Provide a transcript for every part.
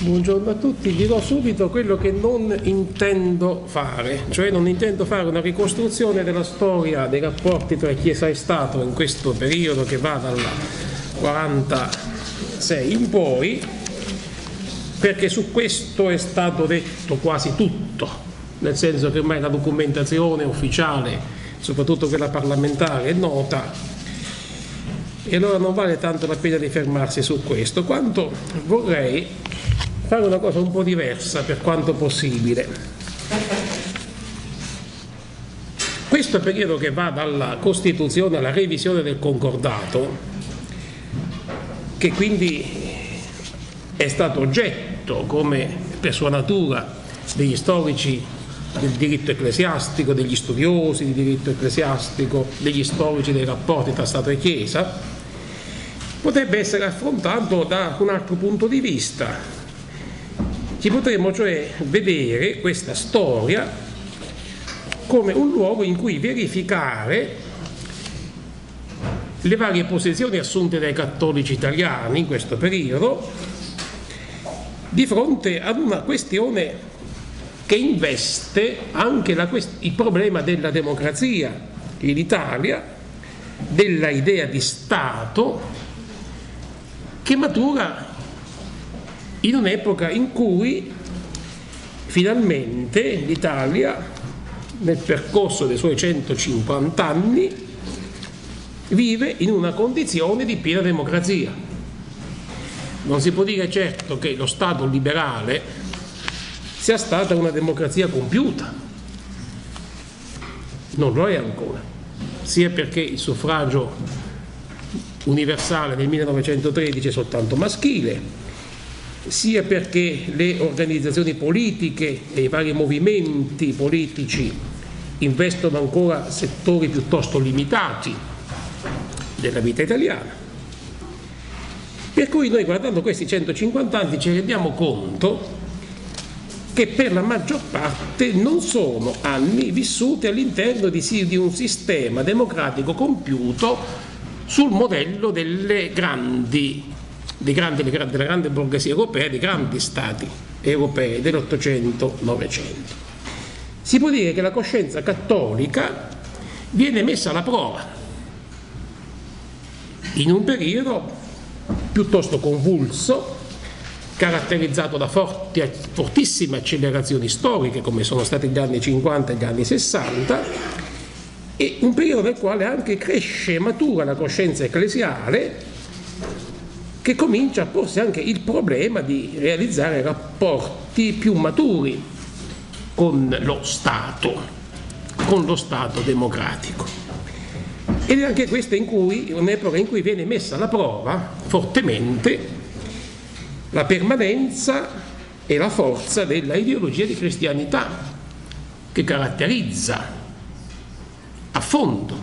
Buongiorno a tutti, dirò subito quello che non intendo fare, cioè non intendo fare una ricostruzione della storia dei rapporti tra Chiesa e Stato in questo periodo che va dal 46 in poi, perché su questo è stato detto quasi tutto, nel senso che ormai la documentazione ufficiale, soprattutto quella parlamentare, è nota. E allora non vale tanto la pena di fermarsi su questo, quanto vorrei fare una cosa un po' diversa per quanto possibile. Questo periodo che va dalla Costituzione alla revisione del concordato, che quindi è stato oggetto, come per sua natura, degli storici del diritto ecclesiastico, degli studiosi di diritto ecclesiastico, degli storici dei rapporti tra Stato e Chiesa, potrebbe essere affrontato da un altro punto di vista, ci potremmo cioè vedere questa storia come un luogo in cui verificare le varie posizioni assunte dai cattolici italiani in questo periodo di fronte ad una questione che investe anche la, il problema della democrazia in Italia, della idea di Stato che matura in un'epoca in cui finalmente l'Italia nel percorso dei suoi 150 anni vive in una condizione di piena democrazia. Non si può dire certo che lo Stato liberale sia stata una democrazia compiuta, non lo è ancora, sia perché il suffragio universale nel 1913 è soltanto maschile, sia perché le organizzazioni politiche e i vari movimenti politici investono ancora settori piuttosto limitati della vita italiana. Per cui noi guardando questi 150 anni ci rendiamo conto che per la maggior parte non sono anni vissuti all'interno di, un sistema democratico compiuto sul modello delle grandi grandi, della grande borghesia europea, dei grandi stati europei dell'Ottocento-Novecento. Si può dire che la coscienza cattolica viene messa alla prova in un periodo piuttosto convulso, caratterizzato da forti, fortissime accelerazioni storiche come sono stati gli anni 50 e gli anni 60, e un periodo nel quale anche cresce e matura la coscienza ecclesiale che comincia a porsi anche il problema di realizzare rapporti più maturi con lo Stato, con lo Stato democratico. Ed è anche questa in cui, un'epoca in cui viene messa alla prova fortemente la permanenza e la forza della ideologia di cristianità che caratterizza a fondo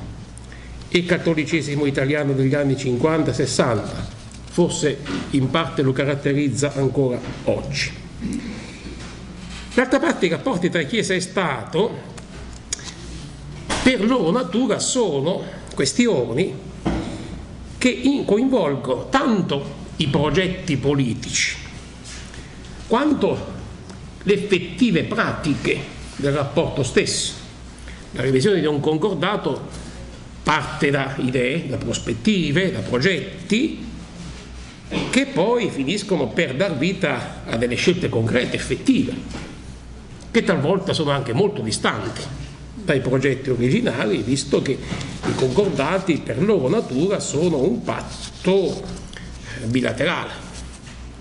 il cattolicesimo italiano degli anni 50-60 forse in parte lo caratterizza ancora oggi. D'altra parte i rapporti tra Chiesa e Stato per loro natura sono questioni che coinvolgono tanto i progetti politici quanto le effettive pratiche del rapporto stesso. La revisione di un concordato parte da idee, da prospettive, da progetti che poi finiscono per dar vita a delle scelte concrete, effettive, che talvolta sono anche molto distanti dai progetti originali, visto che i concordati per loro natura sono un patto bilaterale,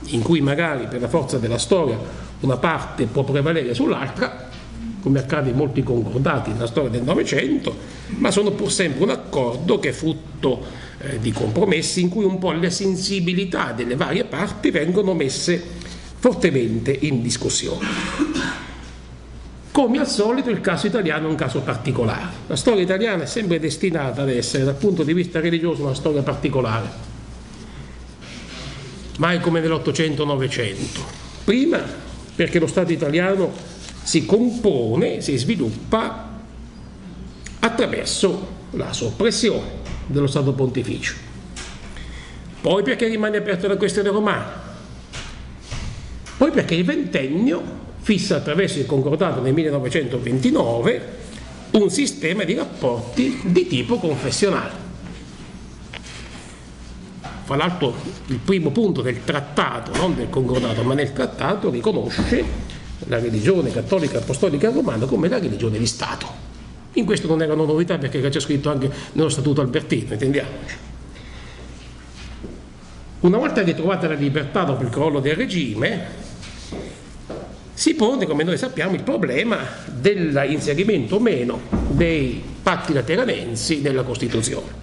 in cui magari per la forza della storia una parte può prevalere sull'altra, come accade in molti concordati nella storia del Novecento, ma sono pur sempre un accordo che è frutto eh, di compromessi in cui un po' le sensibilità delle varie parti vengono messe fortemente in discussione. Come al solito il caso italiano è un caso particolare. La storia italiana è sempre destinata ad essere dal punto di vista religioso una storia particolare, mai come nell'Ottocento-Novecento. Prima perché lo Stato italiano si compone, si sviluppa attraverso la soppressione dello Stato pontificio. Poi perché rimane aperta la questione romana. Poi perché il ventennio fissa attraverso il concordato nel 1929 un sistema di rapporti di tipo confessionale. Fra l'altro il primo punto del trattato, non del concordato, ma nel trattato riconosce la religione cattolica apostolica romana come la religione di Stato. In questo non era una novità perché già scritto anche nello Statuto Albertino, intendiamoci. Una volta ritrovata la libertà dopo il crollo del regime, si pone, come noi sappiamo, il problema dell'inserimento o meno dei patti lateranensi nella Costituzione.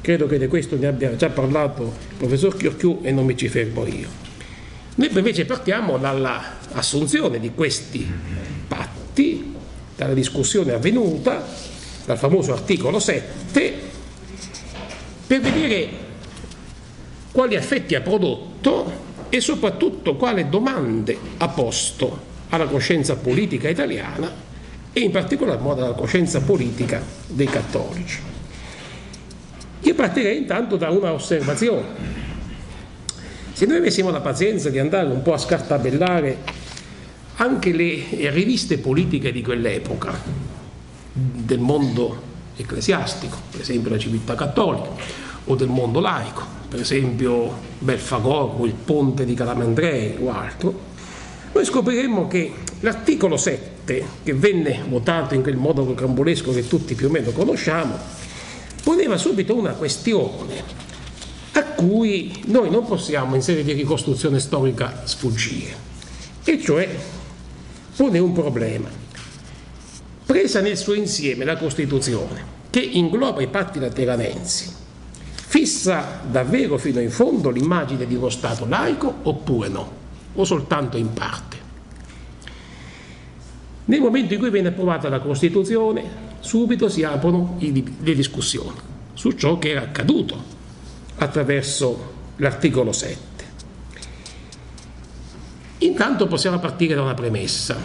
Credo che di questo ne abbia già parlato il professor Chiocchiù e non mi ci fermo io. Noi invece partiamo dall'assunzione di questi patti, dalla discussione avvenuta, dal famoso articolo 7, per vedere quali effetti ha prodotto e soprattutto quale domande ha posto alla coscienza politica italiana e in particolar modo alla coscienza politica dei cattolici. Io partirei intanto da una osservazione. Se noi avessimo la pazienza di andare un po' a scartabellare anche le riviste politiche di quell'epoca, del mondo ecclesiastico, per esempio la civiltà cattolica, o del mondo laico, per esempio Belfagor o il ponte di Calamandrei o altro, noi scopriremmo che l'articolo 7, che venne votato in quel modo rocambolesco che tutti più o meno conosciamo, poneva subito una questione a cui noi non possiamo in serie di ricostruzione storica sfuggire, e cioè pone un problema. Presa nel suo insieme la Costituzione, che ingloba i patti lateranensi, fissa davvero fino in fondo l'immagine di uno Stato laico oppure no? O soltanto in parte? Nel momento in cui viene approvata la Costituzione, subito si aprono le discussioni su ciò che era accaduto attraverso l'articolo 7. Intanto possiamo partire da una premessa.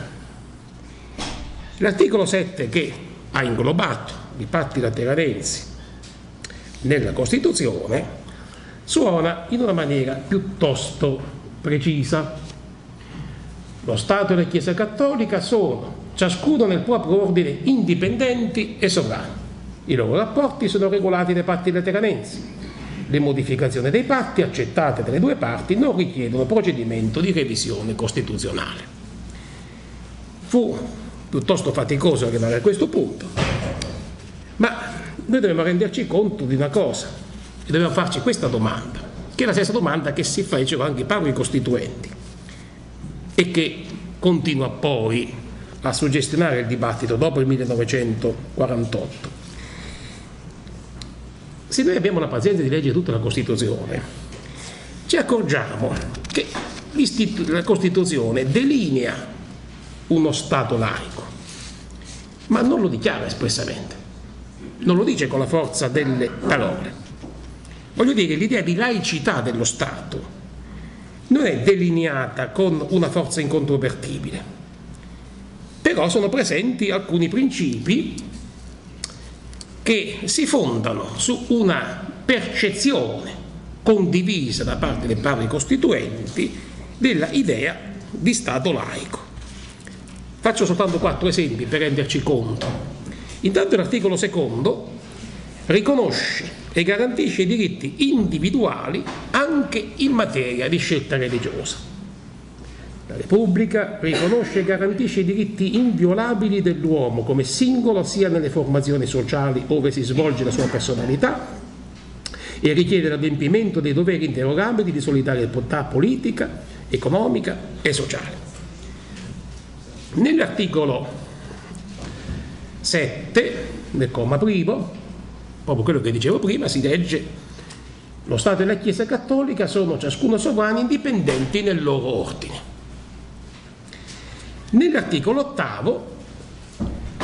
L'articolo 7 che ha inglobato i patti lateranensi nella Costituzione suona in una maniera piuttosto precisa. Lo Stato e la Chiesa Cattolica sono, ciascuno nel proprio ordine, indipendenti e sovrani. I loro rapporti sono regolati dai patti lateranensi. Le modificazioni dei patti accettate dalle due parti non richiedono procedimento di revisione costituzionale. Fu piuttosto faticoso arrivare a questo punto, ma noi dobbiamo renderci conto di una cosa e dobbiamo farci questa domanda, che è la stessa domanda che si fecero anche i padri costituenti e che continua poi a suggestionare il dibattito dopo il 1948. Se noi abbiamo la pazienza di leggere tutta la Costituzione, ci accorgiamo che la Costituzione delinea uno Stato laico, ma non lo dichiara espressamente non lo dice con la forza delle parole. Voglio dire, l'idea di laicità dello Stato non è delineata con una forza incontrovertibile, però sono presenti alcuni principi che si fondano su una percezione condivisa da parte dei padri costituenti della idea di Stato laico. Faccio soltanto quattro esempi per renderci conto. Intanto l'articolo secondo riconosce e garantisce i diritti individuali anche in materia di scelta religiosa. La Repubblica riconosce e garantisce i diritti inviolabili dell'uomo come singolo sia nelle formazioni sociali dove si svolge la sua personalità e richiede l'adempimento dei doveri interrogabili di solidarietà politica, economica e sociale. Nell'articolo 7, nel comma primo, proprio quello che dicevo prima, si legge lo Stato e la Chiesa Cattolica sono ciascuno sovrani indipendenti nel loro ordine. Nell'articolo ottavo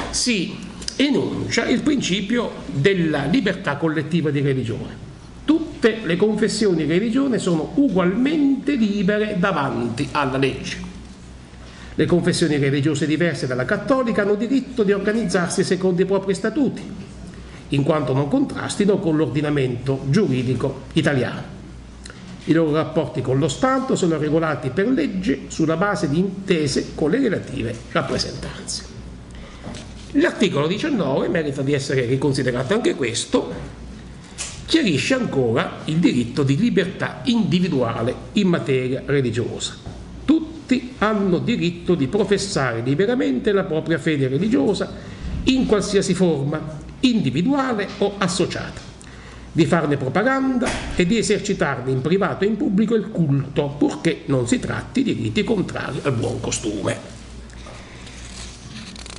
si enuncia il principio della libertà collettiva di religione. Tutte le confessioni di religione sono ugualmente libere davanti alla legge. Le confessioni religiose diverse dalla cattolica hanno diritto di organizzarsi secondo i propri statuti, in quanto non contrastino con l'ordinamento giuridico italiano. I loro rapporti con lo Stato sono regolati per legge sulla base di intese con le relative rappresentanze. L'articolo 19 merita di essere riconsiderato anche questo, chiarisce ancora il diritto di libertà individuale in materia religiosa. Tutti hanno diritto di professare liberamente la propria fede religiosa in qualsiasi forma, individuale o associata di farne propaganda e di esercitarne in privato e in pubblico il culto, purché non si tratti di riti contrari al buon costume.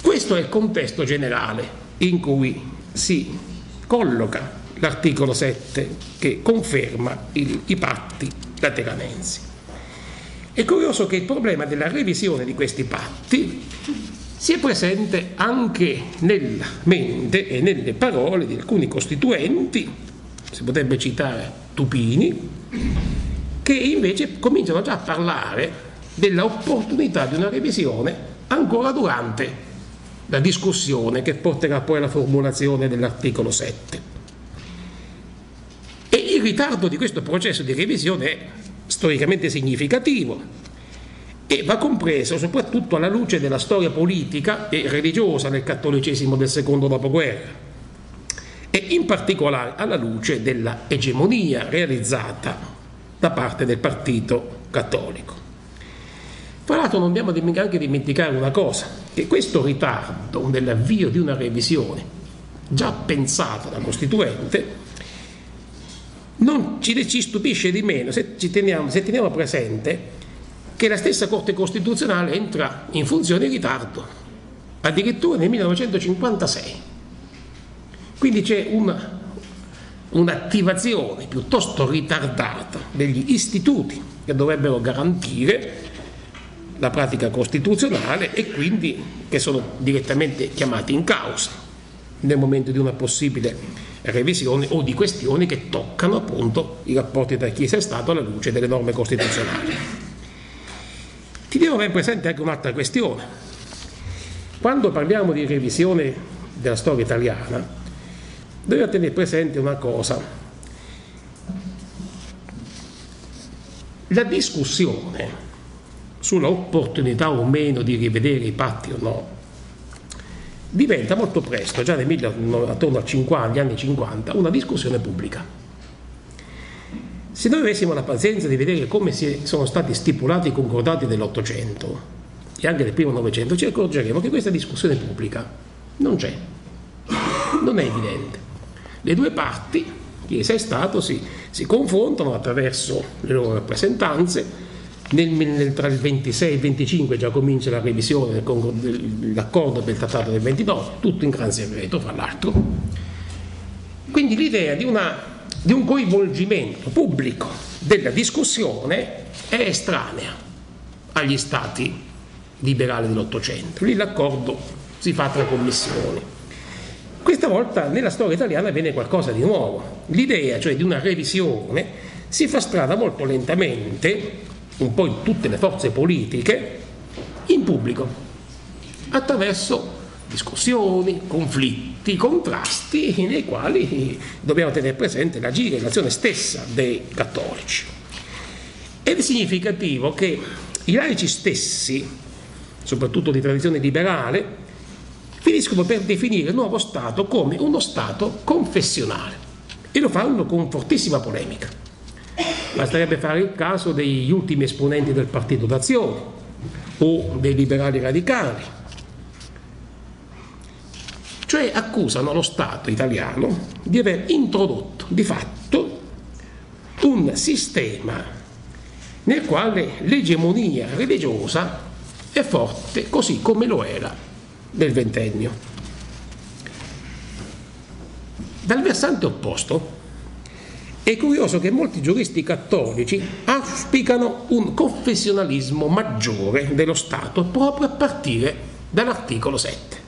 Questo è il contesto generale in cui si colloca l'articolo 7 che conferma il, i patti lateranensi. È curioso che il problema della revisione di questi patti sia presente anche nella mente e nelle parole di alcuni costituenti, si potrebbe citare Tupini, che invece cominciano già a parlare dell'opportunità di una revisione ancora durante la discussione che porterà poi alla formulazione dell'articolo 7. E il ritardo di questo processo di revisione è storicamente significativo e va compreso soprattutto alla luce della storia politica e religiosa del cattolicesimo del secondo dopoguerra e in particolare alla luce della egemonia realizzata da parte del partito cattolico. Tra l'altro non dobbiamo neanche dimenticare una cosa, che questo ritardo nell'avvio di una revisione già pensata da Costituente non ci, ci stupisce di meno se, teniamo, se teniamo presente che la stessa Corte Costituzionale entra in funzione in ritardo, addirittura nel 1956. Quindi c'è una, un'attivazione piuttosto ritardata degli istituti che dovrebbero garantire la pratica costituzionale e quindi che sono direttamente chiamati in causa nel momento di una possibile revisione o di questioni che toccano appunto i rapporti tra Chiesa e Stato alla luce delle norme costituzionali. Teniamo ben presente anche un'altra questione. Quando parliamo di revisione della storia italiana, dobbiamo tenere presente una cosa. La discussione sulla opportunità o meno di rivedere i patti o no, diventa molto presto, già nel 19, attorno a 50, agli anni 50, una discussione pubblica. Se noi avessimo la pazienza di vedere come sono stati stipulati i concordati dell'Ottocento e anche del primo Novecento, ci accorgeremo che questa discussione pubblica non c'è, non è evidente. Le due parti, Chiesa e Stato, si, si confrontano attraverso le loro rappresentanze, nel, nel, tra il 26 e il 25 già comincia la revisione dell'accordo del trattato del 29, tutto in gran segreto fra l'altro. Quindi l'idea di, una, di un coinvolgimento pubblico della discussione è estranea agli stati liberali dell'Ottocento. Lì l'accordo si fa tra commissioni. Questa volta nella storia italiana viene qualcosa di nuovo. L'idea, cioè di una revisione, si fa strada molto lentamente un po' in tutte le forze politiche, in pubblico, attraverso discussioni, conflitti, contrasti nei quali dobbiamo tenere presente l'agire, l'azione stessa dei cattolici. Ed è significativo che i laici stessi, soprattutto di tradizione liberale, finiscono per definire il nuovo Stato come uno Stato confessionale e lo fanno con fortissima polemica. Basterebbe fare il caso degli ultimi esponenti del Partito d'Azione o dei liberali radicali. Cioè accusano lo Stato italiano di aver introdotto di fatto un sistema nel quale l'egemonia religiosa è forte così come lo era nel ventennio. Dal versante opposto è curioso che molti giuristi cattolici auspicano un confessionalismo maggiore dello Stato proprio a partire dall'articolo 7.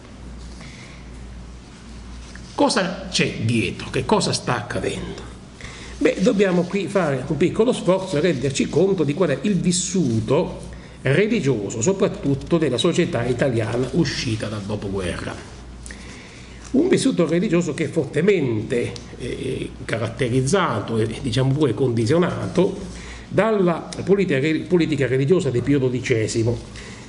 Cosa c'è dietro? Che cosa sta accadendo? Beh, dobbiamo qui fare un piccolo sforzo e renderci conto di qual è il vissuto religioso, soprattutto della società italiana uscita dal dopoguerra un vissuto religioso che è fortemente eh, caratterizzato e diciamo pure condizionato dalla politica, politica religiosa di Pio XII,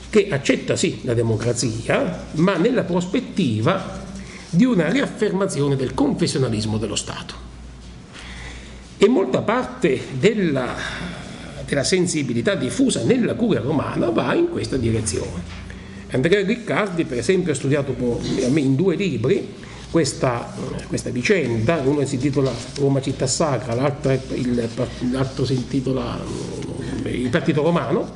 che accetta sì la democrazia, ma nella prospettiva di una riaffermazione del confessionalismo dello Stato. E molta parte della, della sensibilità diffusa nella curia romana va in questa direzione. Andrea Riccardi, per esempio, ha studiato in due libri questa, questa, vicenda, uno si intitola Roma città sacra, l'altro, il, l'altro si intitola Il partito romano,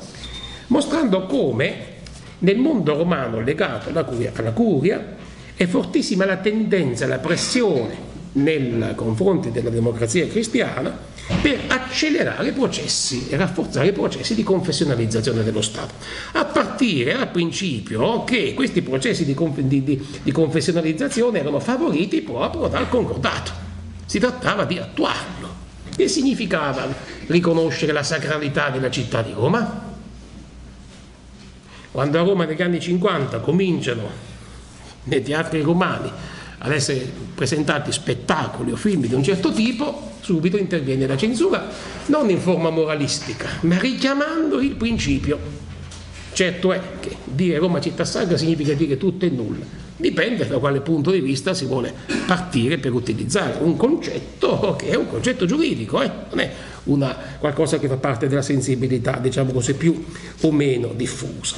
mostrando come nel mondo romano legato alla curia, alla curia è fortissima la tendenza, la pressione nei confronti della democrazia cristiana per accelerare i processi e rafforzare i processi di confessionalizzazione dello Stato, a partire dal principio che questi processi di, di, di, di confessionalizzazione erano favoriti proprio dal concordato. Si trattava di attuarlo. Che significava riconoscere la sacralità della città di Roma? Quando a Roma negli anni 50 cominciano nei teatri romani ad essere presentati spettacoli o film di un certo tipo, subito interviene la censura, non in forma moralistica, ma richiamando il principio. Certo è che dire Roma città sacra significa dire tutto e nulla, dipende da quale punto di vista si vuole partire per utilizzare un concetto che è un concetto giuridico, eh? non è una, qualcosa che fa parte della sensibilità, diciamo così, più o meno diffusa.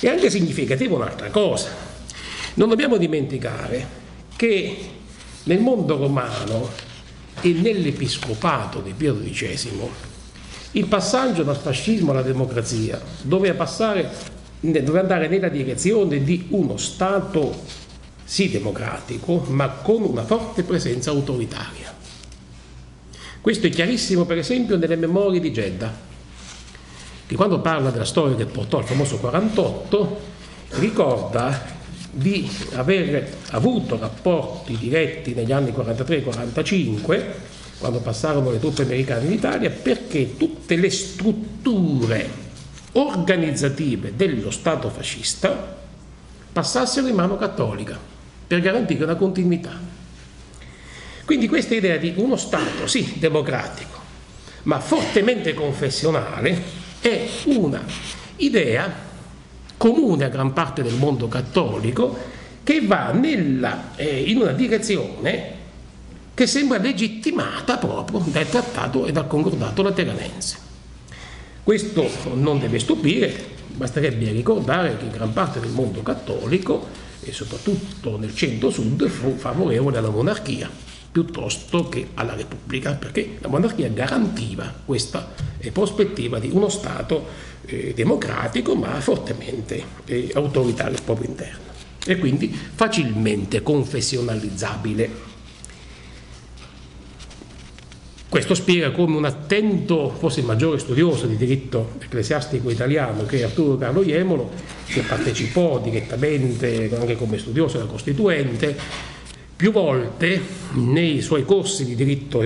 E anche significativa un'altra cosa, non dobbiamo dimenticare che nel mondo romano e nell'episcopato di Pio XII il passaggio dal fascismo alla democrazia doveva, passare, doveva andare nella direzione di uno Stato sì democratico, ma con una forte presenza autoritaria. Questo è chiarissimo per esempio nelle memorie di Gedda, che quando parla della storia che portò al famoso 48 ricorda di aver avuto rapporti diretti negli anni 43-45, quando passarono le truppe americane in Italia, perché tutte le strutture organizzative dello Stato fascista passassero in mano cattolica per garantire una continuità. Quindi questa idea di uno Stato, sì, democratico, ma fortemente confessionale, è una idea comune a gran parte del mondo cattolico, che va nella, eh, in una direzione che sembra legittimata proprio dal trattato e dal concordato lateranense. Questo non deve stupire, basterebbe ricordare che gran parte del mondo cattolico, e soprattutto nel centro-sud, fu favorevole alla monarchia piuttosto che alla Repubblica, perché la monarchia garantiva questa eh, prospettiva di uno Stato eh, democratico ma fortemente eh, autoritario al proprio interno e quindi facilmente confessionalizzabile. Questo spiega come un attento, forse maggiore studioso di diritto ecclesiastico italiano, che Arturo Carlo Iemolo, che partecipò direttamente anche come studioso della Costituente, più volte nei suoi corsi di diritto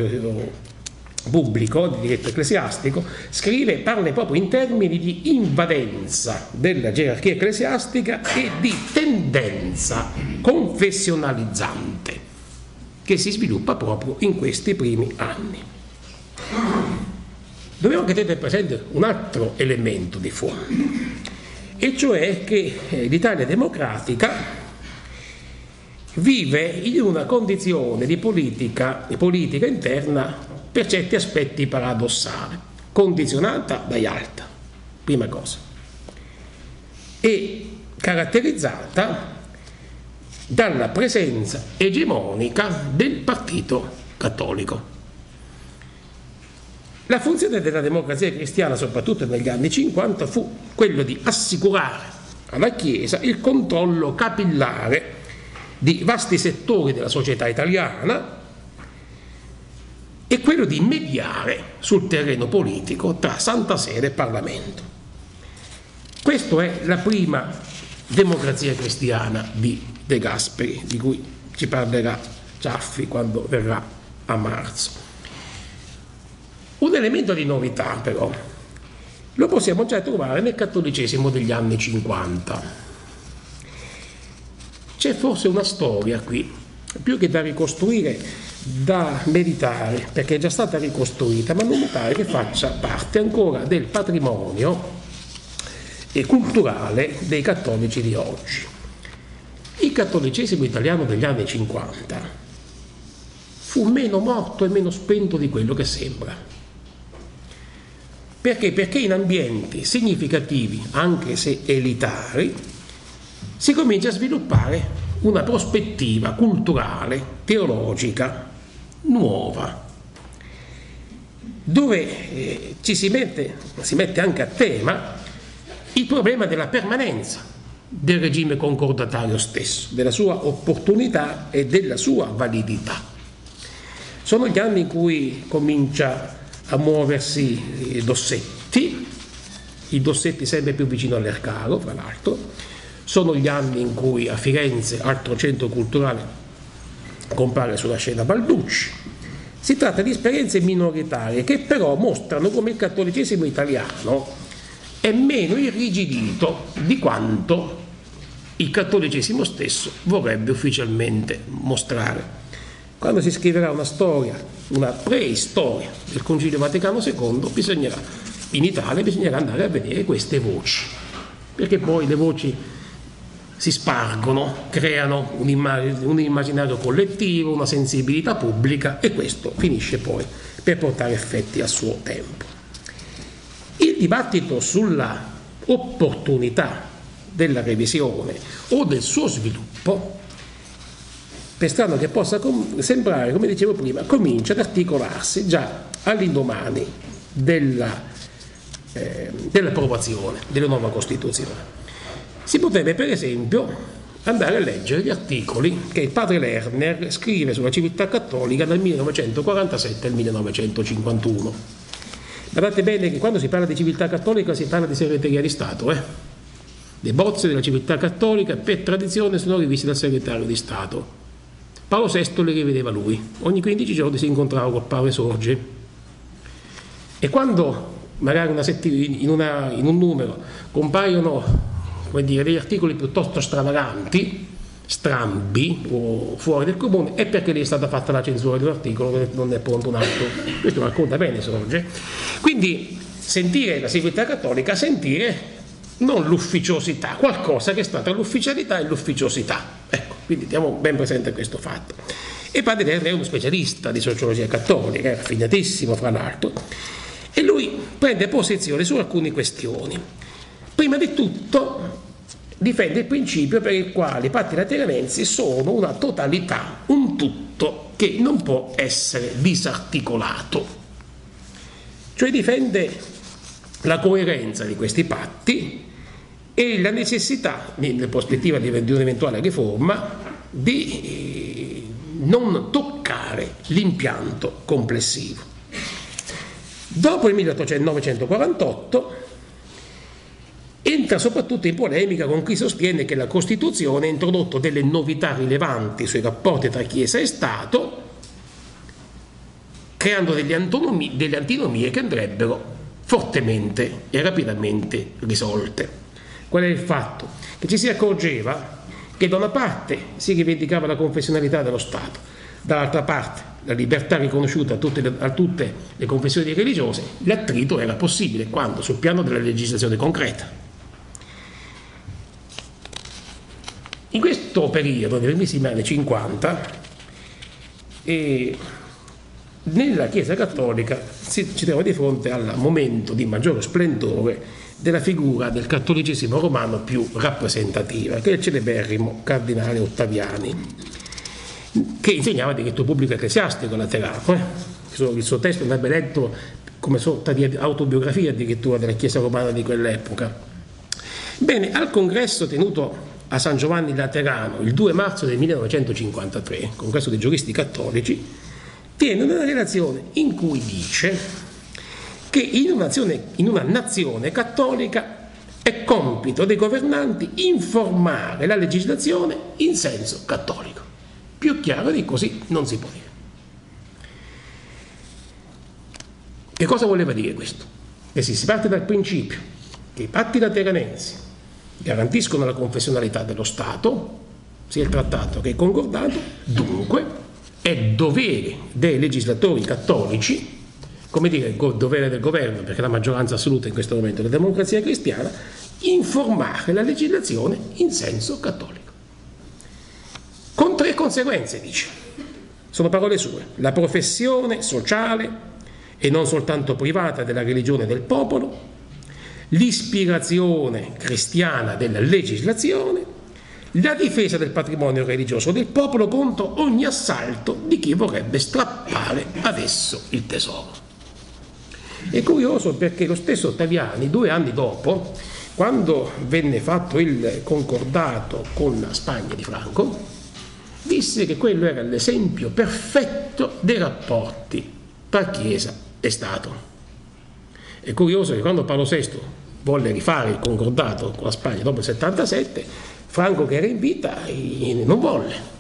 pubblico, di diritto ecclesiastico, scrive, parla proprio in termini di invadenza della gerarchia ecclesiastica e di tendenza confessionalizzante che si sviluppa proprio in questi primi anni. Dobbiamo anche tenere presente un altro elemento di fondo, e cioè che eh, l'Italia democratica vive in una condizione di politica, di politica interna per certi aspetti paradossale, condizionata dai alta, prima cosa, e caratterizzata dalla presenza egemonica del partito cattolico. La funzione della democrazia cristiana, soprattutto negli anni 50, fu quello di assicurare alla Chiesa il controllo capillare di vasti settori della società italiana è quello di mediare sul terreno politico tra Santa Sede e Parlamento. Questa è la prima democrazia cristiana di De Gasperi, di cui ci parlerà Ciaffi quando verrà a marzo. Un elemento di novità però lo possiamo già trovare nel cattolicesimo degli anni 50 c'è forse una storia qui, più che da ricostruire, da meditare perché è già stata ricostruita, ma non mi pare che faccia parte ancora del patrimonio culturale dei cattolici di oggi. Il cattolicesimo italiano degli anni 50 fu meno morto e meno spento di quello che sembra. Perché? Perché in ambienti significativi, anche se elitari, si comincia a sviluppare una prospettiva culturale, teologica, nuova, dove eh, ci si mette, si mette anche a tema il problema della permanenza del regime concordatario stesso, della sua opportunità e della sua validità. Sono gli anni in cui comincia a muoversi i dossetti, i dossetti sempre più vicino all'Ercaro, fra l'altro, sono gli anni in cui a Firenze, altro centro culturale, compare sulla scena Balducci. Si tratta di esperienze minoritarie che però mostrano come il cattolicesimo italiano è meno irrigidito di quanto il cattolicesimo stesso vorrebbe ufficialmente mostrare. Quando si scriverà una storia, una preistoria del Concilio Vaticano II, bisognerà, in Italia bisognerà andare a vedere queste voci, perché poi le voci si spargono, creano un, immag- un immaginario collettivo, una sensibilità pubblica e questo finisce poi per portare effetti a suo tempo. Il dibattito sulla opportunità della revisione o del suo sviluppo, per strano che possa com- sembrare, come dicevo prima, comincia ad articolarsi già all'indomani della, eh, dell'approvazione della nuova Costituzione. Si potrebbe per esempio andare a leggere gli articoli che il padre Lerner scrive sulla civiltà cattolica dal 1947 al 1951. Guardate bene che quando si parla di civiltà cattolica si parla di segreteria di Stato. Eh? Le bozze della civiltà cattolica per tradizione sono riviste dal segretario di Stato. Paolo VI le rivedeva lui, ogni 15 giorni si incontrava col padre Sorge. E quando magari una in, una, in un numero compaiono come dire, articoli piuttosto stravaganti, strambi o fuori del comune, è perché lì è stata fatta la censura di un articolo, non è pronto un altro. Questo racconta bene Sorge. Quindi sentire la segurità cattolica, sentire non l'ufficiosità, qualcosa che è stata l'ufficialità e l'ufficiosità. Ecco, quindi diamo ben presente questo fatto. E Padre Lerner è uno specialista di sociologia cattolica, è raffinatissimo fra l'altro, e lui prende posizione su alcune questioni. Prima di tutto difende il principio per il quale i patti lateranensi sono una totalità, un tutto che non può essere disarticolato. Cioè difende la coerenza di questi patti e la necessità, nella prospettiva di un'eventuale riforma, di eh, non toccare l'impianto complessivo. Dopo il 1848 Entra soprattutto in polemica con chi sostiene che la Costituzione ha introdotto delle novità rilevanti sui rapporti tra Chiesa e Stato, creando delle, antinomie che andrebbero fortemente e rapidamente risolte. Qual è il fatto? Che ci si accorgeva che da una parte si rivendicava la confessionalità dello Stato, dall'altra parte la libertà riconosciuta a tutte, le, a tutte le confessioni religiose, l'attrito era possibile quando sul piano della legislazione concreta. In questo periodo, nei primissimi anni 50, eh, nella Chiesa Cattolica si, ci troviamo di fronte al momento di maggiore splendore della figura del cattolicesimo romano più rappresentativa, che è il celeberrimo cardinale Ottaviani, che insegnava diritto pubblico ecclesiastico a Laterano. Eh? Il suo testo andrebbe letto come sorta di autobiografia addirittura della Chiesa romana di quell'epoca. Bene, al congresso tenuto a San Giovanni Laterano il 2 marzo del 1953, congresso dei giuristi cattolici, tiene una relazione in cui dice che in una, nazione, in una nazione cattolica è compito dei governanti informare la legislazione in senso cattolico. Più chiaro di così non si può dire. Che cosa voleva dire questo? Che si parte dal principio che i patti lateranensi garantiscono la confessionalità dello Stato, sia il trattato che il concordato, dunque è dovere dei legislatori cattolici, come dire, dovere del governo, perché la maggioranza assoluta in questo momento è la democrazia cristiana, informare la legislazione in senso cattolico. Con tre conseguenze, dice. Sono parole sue. La professione sociale e non soltanto privata della religione del popolo, l'ispirazione cristiana della legislazione, la difesa del patrimonio religioso del popolo contro ogni assalto di chi vorrebbe strappare ad esso il tesoro. È curioso perché lo stesso Ottaviani, due anni dopo, quando venne fatto il concordato con la Spagna di Franco, disse che quello era l'esempio perfetto dei rapporti tra Chiesa e Stato. È curioso che quando Paolo VI volle rifare il concordato con la Spagna dopo il 77, Franco che era in vita non volle.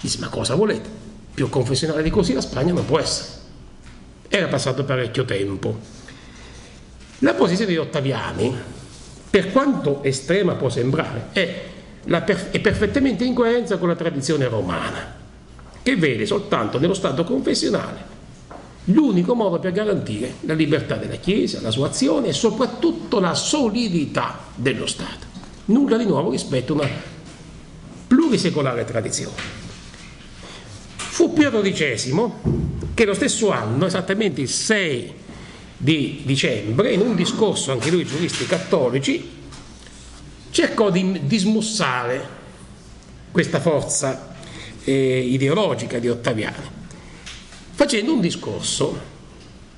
Disse ma cosa volete? Più confessionale di così la Spagna non può essere. Era passato parecchio tempo. La posizione di Ottaviani, per quanto estrema può sembrare, è, è perfettamente in coerenza con la tradizione romana, che vede soltanto nello Stato confessionale l'unico modo per garantire la libertà della Chiesa, la sua azione e soprattutto la solidità dello Stato. Nulla di nuovo rispetto a una plurisecolare tradizione. Fu Pio XII che lo stesso anno, esattamente il 6 di dicembre, in un discorso, anche lui giuristi cattolici, cercò di dismussare questa forza eh, ideologica di Ottaviano facendo un discorso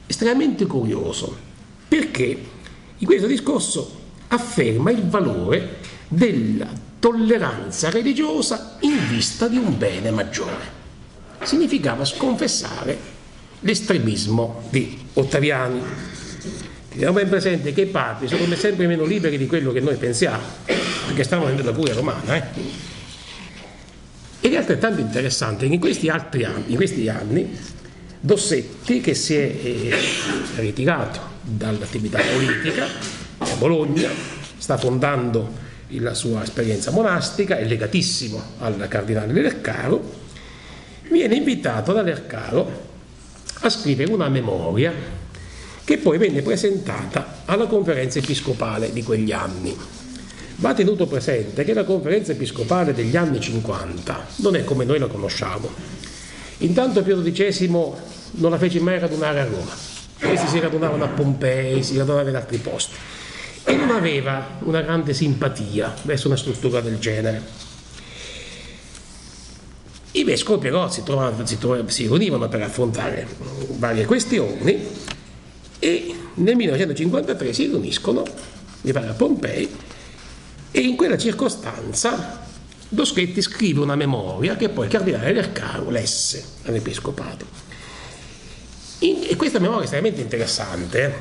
estremamente curioso, perché in questo discorso afferma il valore della tolleranza religiosa in vista di un bene maggiore. Significava sconfessare l'estremismo di Ottaviani. Teniamo ben presente che i papi sono sempre meno liberi di quello che noi pensiamo, perché stanno nella curia romana. Eh? Ed è altrettanto interessante che in questi, altri anni, in questi anni Dossetti che si è eh, ritirato dall'attività politica a Bologna, sta fondando la sua esperienza monastica, è legatissimo al cardinale Lercaro, viene invitato da Lercaro a scrivere una memoria che poi venne presentata alla conferenza episcopale di quegli anni. Va tenuto presente che la conferenza episcopale degli anni 50 non è come noi la conosciamo, Intanto Pio XII non la fece mai radunare a Roma, questi si radunavano a Pompei, si radunavano in altri posti e non aveva una grande simpatia verso una struttura del genere. I vescovi però si, trovavano, si, trovavano, si riunivano per affrontare varie questioni e nel 1953 si riuniscono, mi pare a Pompei, e in quella circostanza Doschetti scrive una memoria che poi il cardinale Lercaro lesse all'Episcopato. E questa memoria è estremamente interessante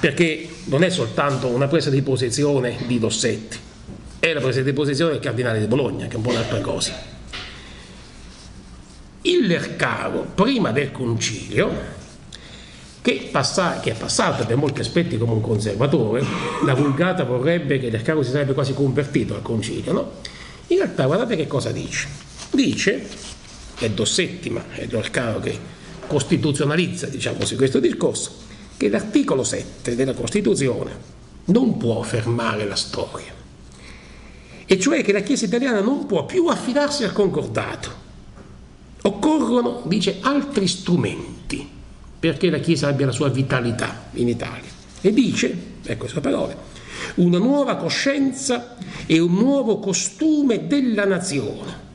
perché non è soltanto una presa di posizione di Dossetti, è la presa di posizione del cardinale di Bologna, che è un po' un'altra cosa. Il Lercaro, prima del concilio, che, passa, che, è passato per molti aspetti come un conservatore, la vulgata vorrebbe che Lercaro si sarebbe quasi convertito al concilio, no? In realtà guardate che cosa dice. Dice, è Dossetti, ma è Giorcaro che costituzionalizza diciamo così, questo discorso, che l'articolo 7 della Costituzione non può fermare la storia. E cioè che la Chiesa italiana non può più affidarsi al concordato. Occorrono, dice, altri strumenti perché la Chiesa abbia la sua vitalità in Italia. E dice, ecco le sue parole, una nuova coscienza e un nuovo costume della nazione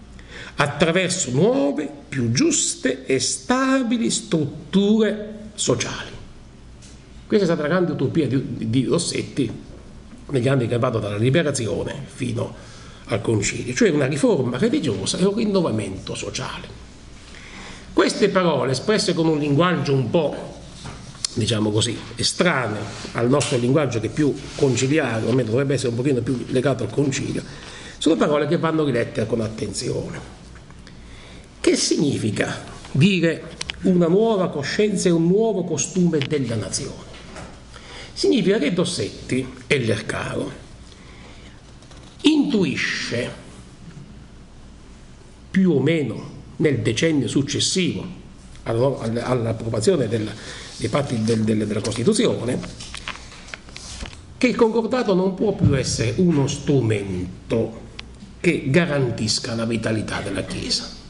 attraverso nuove, più giuste e stabili strutture sociali. Questa è stata la grande utopia di, di Rossetti negli anni che vanno dalla liberazione fino al concilio, cioè una riforma religiosa e un rinnovamento sociale. Queste parole espresse con un linguaggio un po' diciamo così, estranee al nostro linguaggio che è più conciliare, o almeno dovrebbe essere un pochino più legato al concilio, sono parole che vanno rilette con attenzione. Che significa dire una nuova coscienza e un nuovo costume della nazione? Significa che Dossetti e Lercaro intuisce più o meno nel decennio successivo all'approvazione della, dei patti del, del, della Costituzione, che il concordato non può più essere uno strumento che garantisca la vitalità della Chiesa,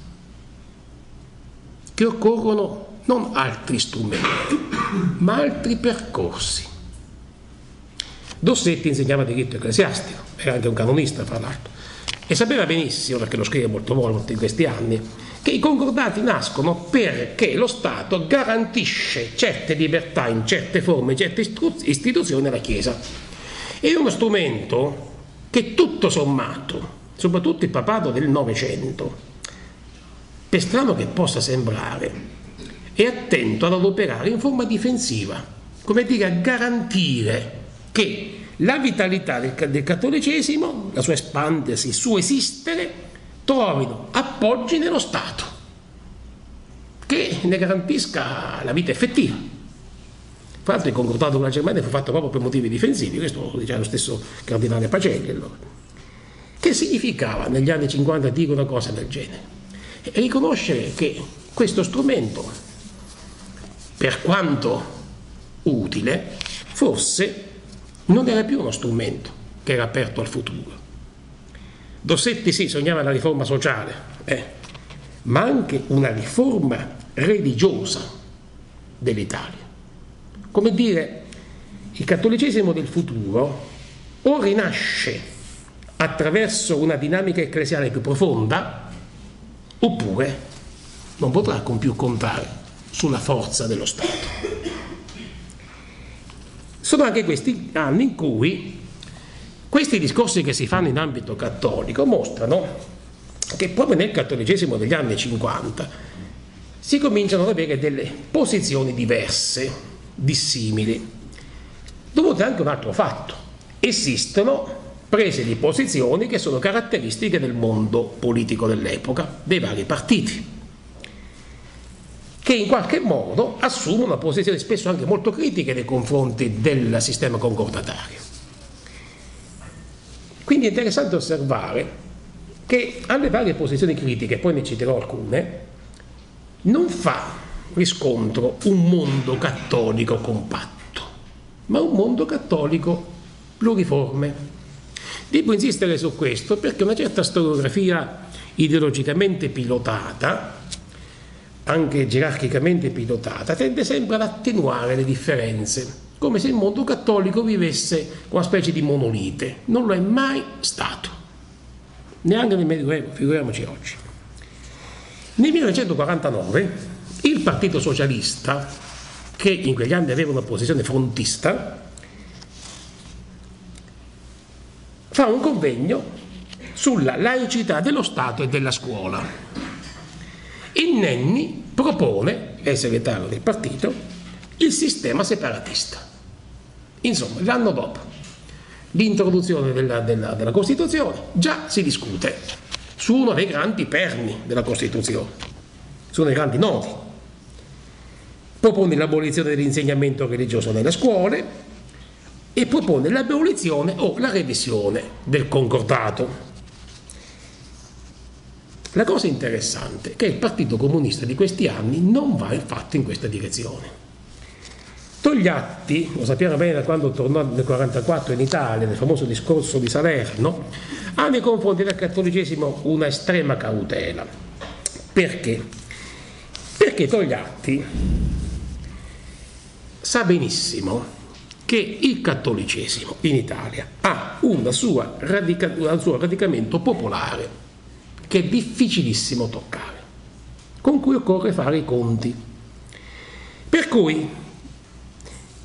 che occorrono non altri strumenti, ma altri percorsi. Dossetti insegnava diritto ecclesiastico, era anche un canonista fra l'altro, e sapeva benissimo, perché lo scrive molto molto in questi anni, che i concordati nascono perché lo Stato garantisce certe libertà in certe forme, certe istituzioni alla Chiesa. È uno strumento che tutto sommato, soprattutto il papato del Novecento, per strano che possa sembrare, è attento ad adoperare in forma difensiva, come dire a garantire che la vitalità del, del cattolicesimo, la sua espandersi, il suo esistere, trovino appoggi nello Stato che ne garantisca la vita effettiva. Fra l'altro il concordato con la Germania fu fatto proprio per motivi difensivi, questo lo diceva lo stesso cardinale Pacelli allora. Che significava negli anni 50 dire una cosa del genere? E riconoscere che questo strumento, per quanto utile, forse non era più uno strumento che era aperto al futuro Dossetti sì, sognava la riforma sociale, eh, ma anche una riforma religiosa dell'Italia. Come dire, il cattolicesimo del futuro o rinasce attraverso una dinamica ecclesiale più profonda, oppure non potrà con più contare sulla forza dello Stato. Sono anche questi anni in cui questi discorsi che si fanno in ambito cattolico mostrano che proprio nel cattolicesimo degli anni 50 si cominciano ad avere delle posizioni diverse, dissimili, dovute anche a un altro fatto. Esistono prese di posizioni che sono caratteristiche del mondo politico dell'epoca, dei vari partiti, che in qualche modo assumono posizioni spesso anche molto critiche nei confronti del sistema concordatario. Quindi è interessante osservare che alle varie posizioni critiche, poi ne citerò alcune, non fa riscontro un mondo cattolico compatto, ma un mondo cattolico pluriforme. Devo insistere su questo perché una certa storiografia ideologicamente pilotata, anche gerarchicamente pilotata, tende sempre ad attenuare le differenze come se il mondo cattolico vivesse una specie di monolite. Non lo è mai stato, neanche nel Medioevo, figuriamoci oggi. Nel 1949 il Partito Socialista, che in quegli anni aveva una posizione frontista, fa un convegno sulla laicità dello Stato e della scuola. Il Nenni propone, è segretario del partito, il sistema separatista. Insomma, l'anno dopo l'introduzione della, della, della Costituzione già si discute su uno dei grandi perni della Costituzione, su uno dei grandi nodi. Propone l'abolizione dell'insegnamento religioso nelle scuole e propone l'abolizione o la revisione del concordato. La cosa interessante è che il Partito Comunista di questi anni non va infatti in questa direzione. Togliatti, lo sappiamo bene da quando tornò nel 1944 in Italia, nel famoso discorso di Salerno, ha nei confronti del cattolicesimo una estrema cautela. Perché? Perché Togliatti sa benissimo che il cattolicesimo in Italia ha radica, un suo radicamento popolare che è difficilissimo toccare, con cui occorre fare i conti. Per cui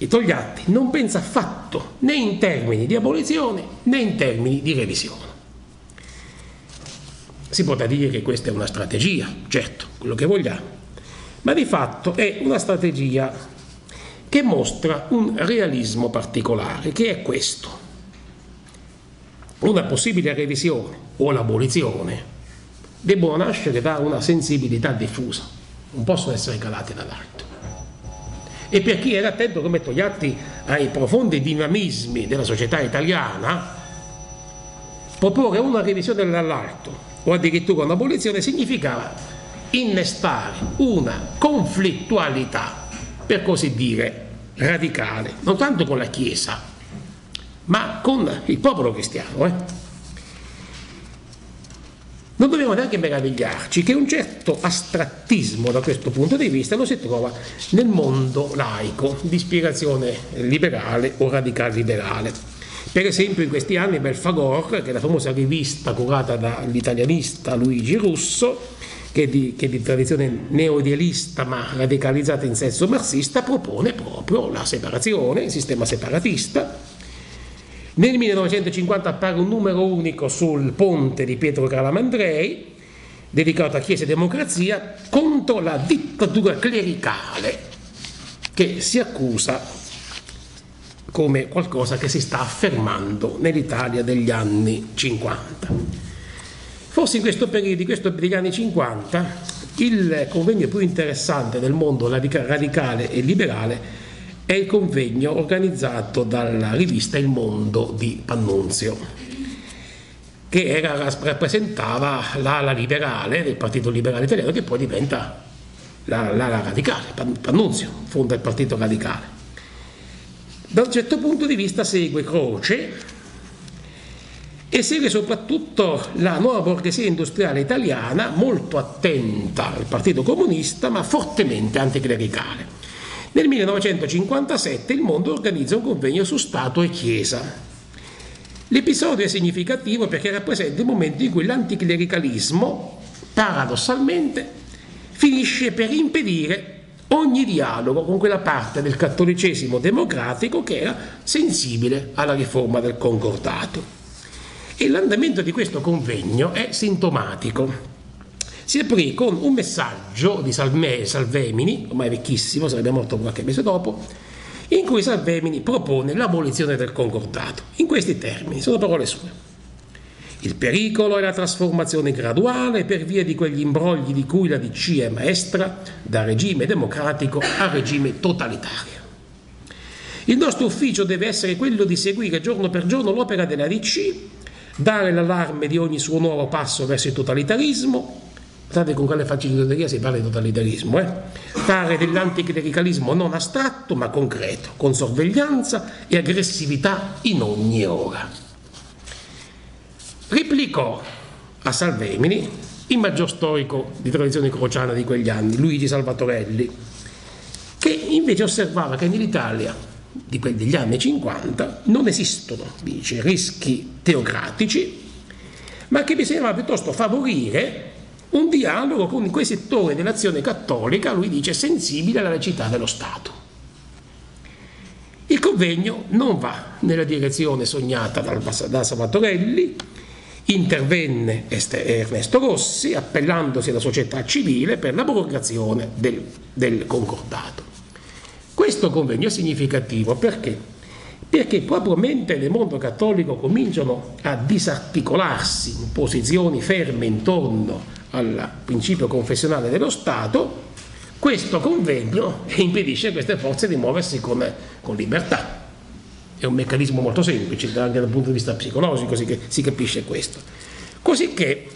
e Togliatti non pensa affatto né in termini di abolizione né in termini di revisione. Si potrà dire che questa è una strategia, certo, quello che vogliamo, ma di fatto è una strategia che mostra un realismo particolare, che è questo. Una possibile revisione o l'abolizione. Debbono nascere da una sensibilità diffusa, non possono essere calate dall'alto. E per chi era attento come Togliatti ai profondi dinamismi della società italiana, proporre una revisione dall'alto o addirittura un'abolizione significava innestare una conflittualità, per così dire, radicale, non tanto con la Chiesa, ma con il popolo cristiano. Eh? Non dobbiamo neanche meravigliarci che un certo astrattismo da questo punto di vista lo si trova nel mondo laico di ispirazione liberale o radicale liberale. Per esempio in questi anni Belfagor, che è la famosa rivista curata dall'italianista Luigi Russo, che di, che di tradizione neoidealista ma radicalizzata in senso marxista, propone proprio la separazione, il sistema separatista, nel 1950 appare un numero unico sul ponte di Pietro Calamandrei, dedicato a Chiesa e Democrazia, contro la dittatura clericale che si accusa come qualcosa che si sta affermando nell'Italia degli anni 50. Forse in questo periodo, questo, degli anni 50, il convegno più interessante del mondo radicale e liberale è il convegno organizzato dalla rivista Il Mondo di Pannunzio, che era, rappresentava l'ala liberale del Partito Liberale Italiano che poi diventa l'ala radicale, Pannunzio fonda il Partito Radicale. Da un certo punto di vista segue Croce e segue soprattutto la nuova borghesia industriale italiana molto attenta al Partito Comunista ma fortemente anticlericale. Nel 1957 il mondo organizza un convegno su Stato e Chiesa. L'episodio è significativo perché rappresenta il momento in cui l'anticlericalismo, paradossalmente, finisce per impedire ogni dialogo con quella parte del cattolicesimo democratico che era sensibile alla riforma del concordato. E l'andamento di questo convegno è sintomatico si aprì con un messaggio di Salme, Salvemini, ormai vecchissimo, sarebbe morto qualche mese dopo, in cui Salvemini propone l'abolizione del concordato. In questi termini, sono parole sue. Il pericolo è la trasformazione graduale per via di quegli imbrogli di cui la DC è maestra, da regime democratico a regime totalitario. Il nostro ufficio deve essere quello di seguire giorno per giorno l'opera della DC, dare l'allarme di ogni suo nuovo passo verso il totalitarismo, Guardate con quale faciloteria si parla di totalitarismo, eh? fare dell'anticlericalismo non astratto ma concreto, con sorveglianza e aggressività in ogni ora. Replicò a Salvemini il maggior storico di tradizione crociana di quegli anni, Luigi Salvatorelli, che invece osservava che nell'Italia degli anni 50 non esistono, dice, rischi teocratici, ma che bisognava piuttosto favorire un dialogo con quei settori dell'azione cattolica, lui dice, sensibile alla laicità dello Stato. Il convegno non va nella direzione sognata da Salvatorelli, intervenne Ernesto Rossi appellandosi alla società civile per l'abrogazione del, del concordato. Questo convegno è significativo perché? Perché proprio mentre nel mondo cattolico cominciano a disarticolarsi in posizioni ferme intorno al principio confessionale dello Stato, questo convegno impedisce a queste forze di muoversi con, con libertà. È un meccanismo molto semplice, anche dal punto di vista psicologico si, si capisce questo. Cosicché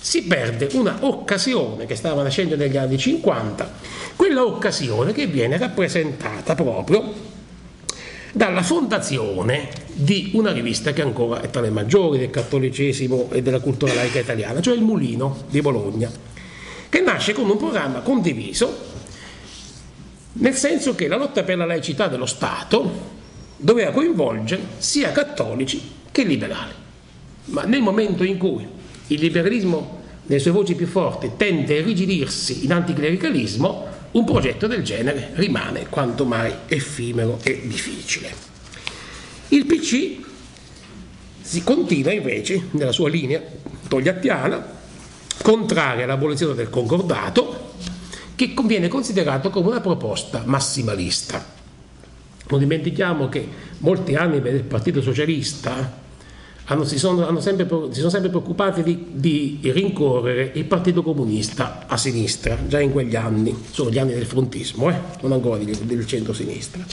si perde una occasione che stava nascendo negli anni 50, quella occasione che viene rappresentata proprio dalla fondazione di una rivista che ancora è tra le maggiori del cattolicesimo e della cultura laica italiana, cioè il Mulino di Bologna, che nasce con un programma condiviso, nel senso che la lotta per la laicità dello Stato doveva coinvolgere sia cattolici che liberali. Ma nel momento in cui il liberalismo, nelle sue voci più forti, tende a irrigidirsi in anticlericalismo, un progetto del genere rimane quanto mai effimero e difficile. Il PC si continua invece nella sua linea togliattiana, contraria all'abolizione del concordato, che viene considerato come una proposta massimalista. Non dimentichiamo che molti anni del Partito Socialista hanno, si, sono, hanno sempre, si, sono, sempre preoccupati di, di, rincorrere il Partito Comunista a sinistra, già in quegli anni, sono gli anni del frontismo, eh? non ancora del, del centro-sinistra.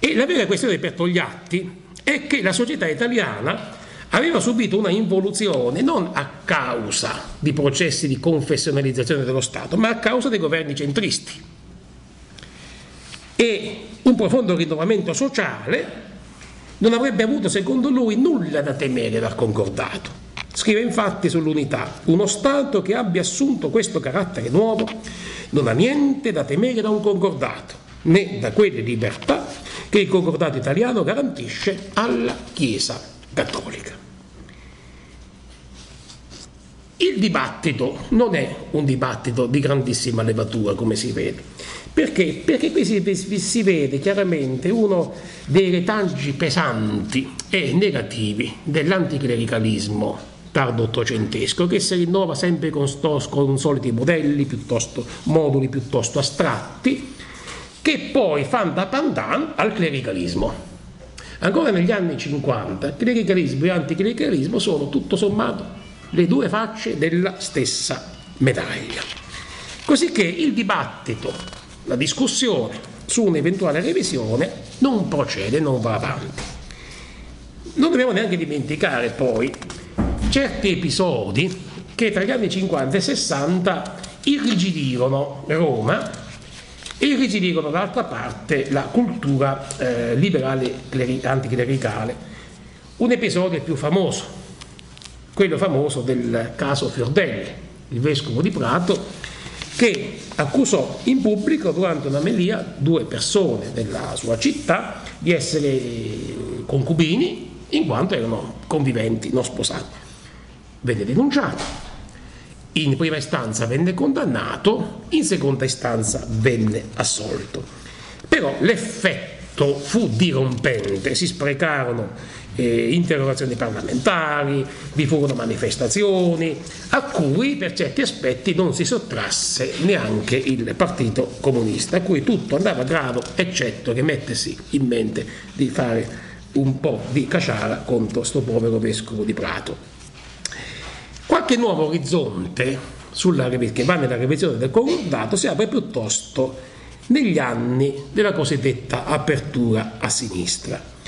E la vera questione per Togliatti è che la società italiana aveva subito una involuzione non a causa di processi di confessionalizzazione dello Stato, ma a causa dei governi centristi. E un profondo rinnovamento sociale non avrebbe avuto, secondo lui, nulla da temere dal concordato. Scrive infatti sull'unità, uno Stato che abbia assunto questo carattere nuovo non ha niente da temere da un concordato, né da quelle libertà che il concordato italiano garantisce alla Chiesa cattolica. Il dibattito non è un dibattito di grandissima levatura, come si vede. Perché? Perché qui si, si vede chiaramente uno dei retaggi pesanti e negativi dell'anticlericalismo tardo ottocentesco che si rinnova sempre con, sto, con soliti modelli, piuttosto, moduli piuttosto astratti, che poi fanno da pandan al clericalismo. Ancora negli anni 50, clericalismo e anticlericalismo sono tutto sommato le due facce della stessa medaglia. Cosicché il dibattito, la discussione su un'eventuale revisione non procede, non va avanti. Non dobbiamo neanche dimenticare poi certi episodi che tra gli anni 50 e 60 irrigidirono Roma e irrigidirono d'altra parte la cultura eh, liberale anticlericale. Un episodio più famoso, quello famoso del caso Fiordelli, il vescovo di Prato, che accusò in pubblico durante una melia due persone della sua città di essere concubini in quanto erano conviventi, non sposati venne denunciato, in prima istanza venne condannato, in seconda istanza venne assolto. Però l'effetto fu dirompente, si sprecarono eh, interrogazioni parlamentari, vi furono manifestazioni a cui per certi aspetti non si sottrasse neanche il Partito Comunista, a cui tutto andava grado eccetto che mettesi in mente di fare un po' di caciara contro sto povero vescovo di Prato. Qualche nuovo orizzonte sulla, che va nella revisione del concordato si apre piuttosto negli anni della cosiddetta apertura a sinistra.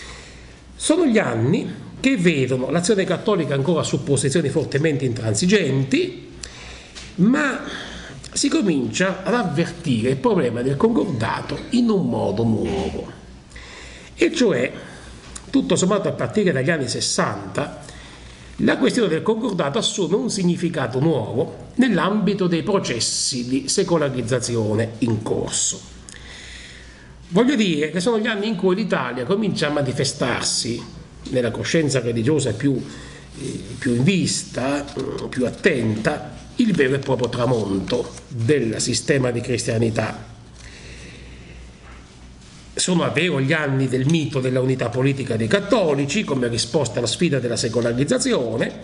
Sono gli anni che vedono l'azione cattolica ancora su posizioni fortemente intransigenti, ma si comincia ad avvertire il problema del concordato in un modo nuovo. E cioè, tutto sommato a partire dagli anni 60, la questione del concordato assume un significato nuovo nell'ambito dei processi di secolarizzazione in corso. Voglio dire che sono gli anni in cui l'Italia comincia a manifestarsi nella coscienza religiosa più, eh, più in vista, mm, più attenta, il vero e proprio tramonto del sistema di cristianità. Sono davvero gli anni del mito della unità politica dei cattolici come risposta alla sfida della secolarizzazione,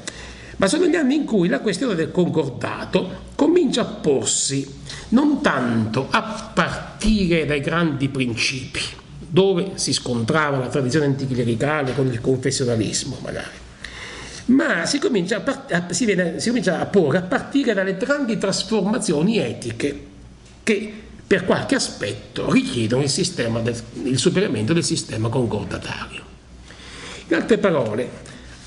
ma sono gli anni in cui la questione del concordato comincia a porsi non tanto a partire dai grandi principi, dove si scontrava la tradizione anticlericale con il confessionalismo magari, ma si comincia a, si viene, si comincia a porre a partire dalle grandi trasformazioni etiche che per qualche aspetto richiedono il, del, il superamento del sistema concordatario. In altre parole,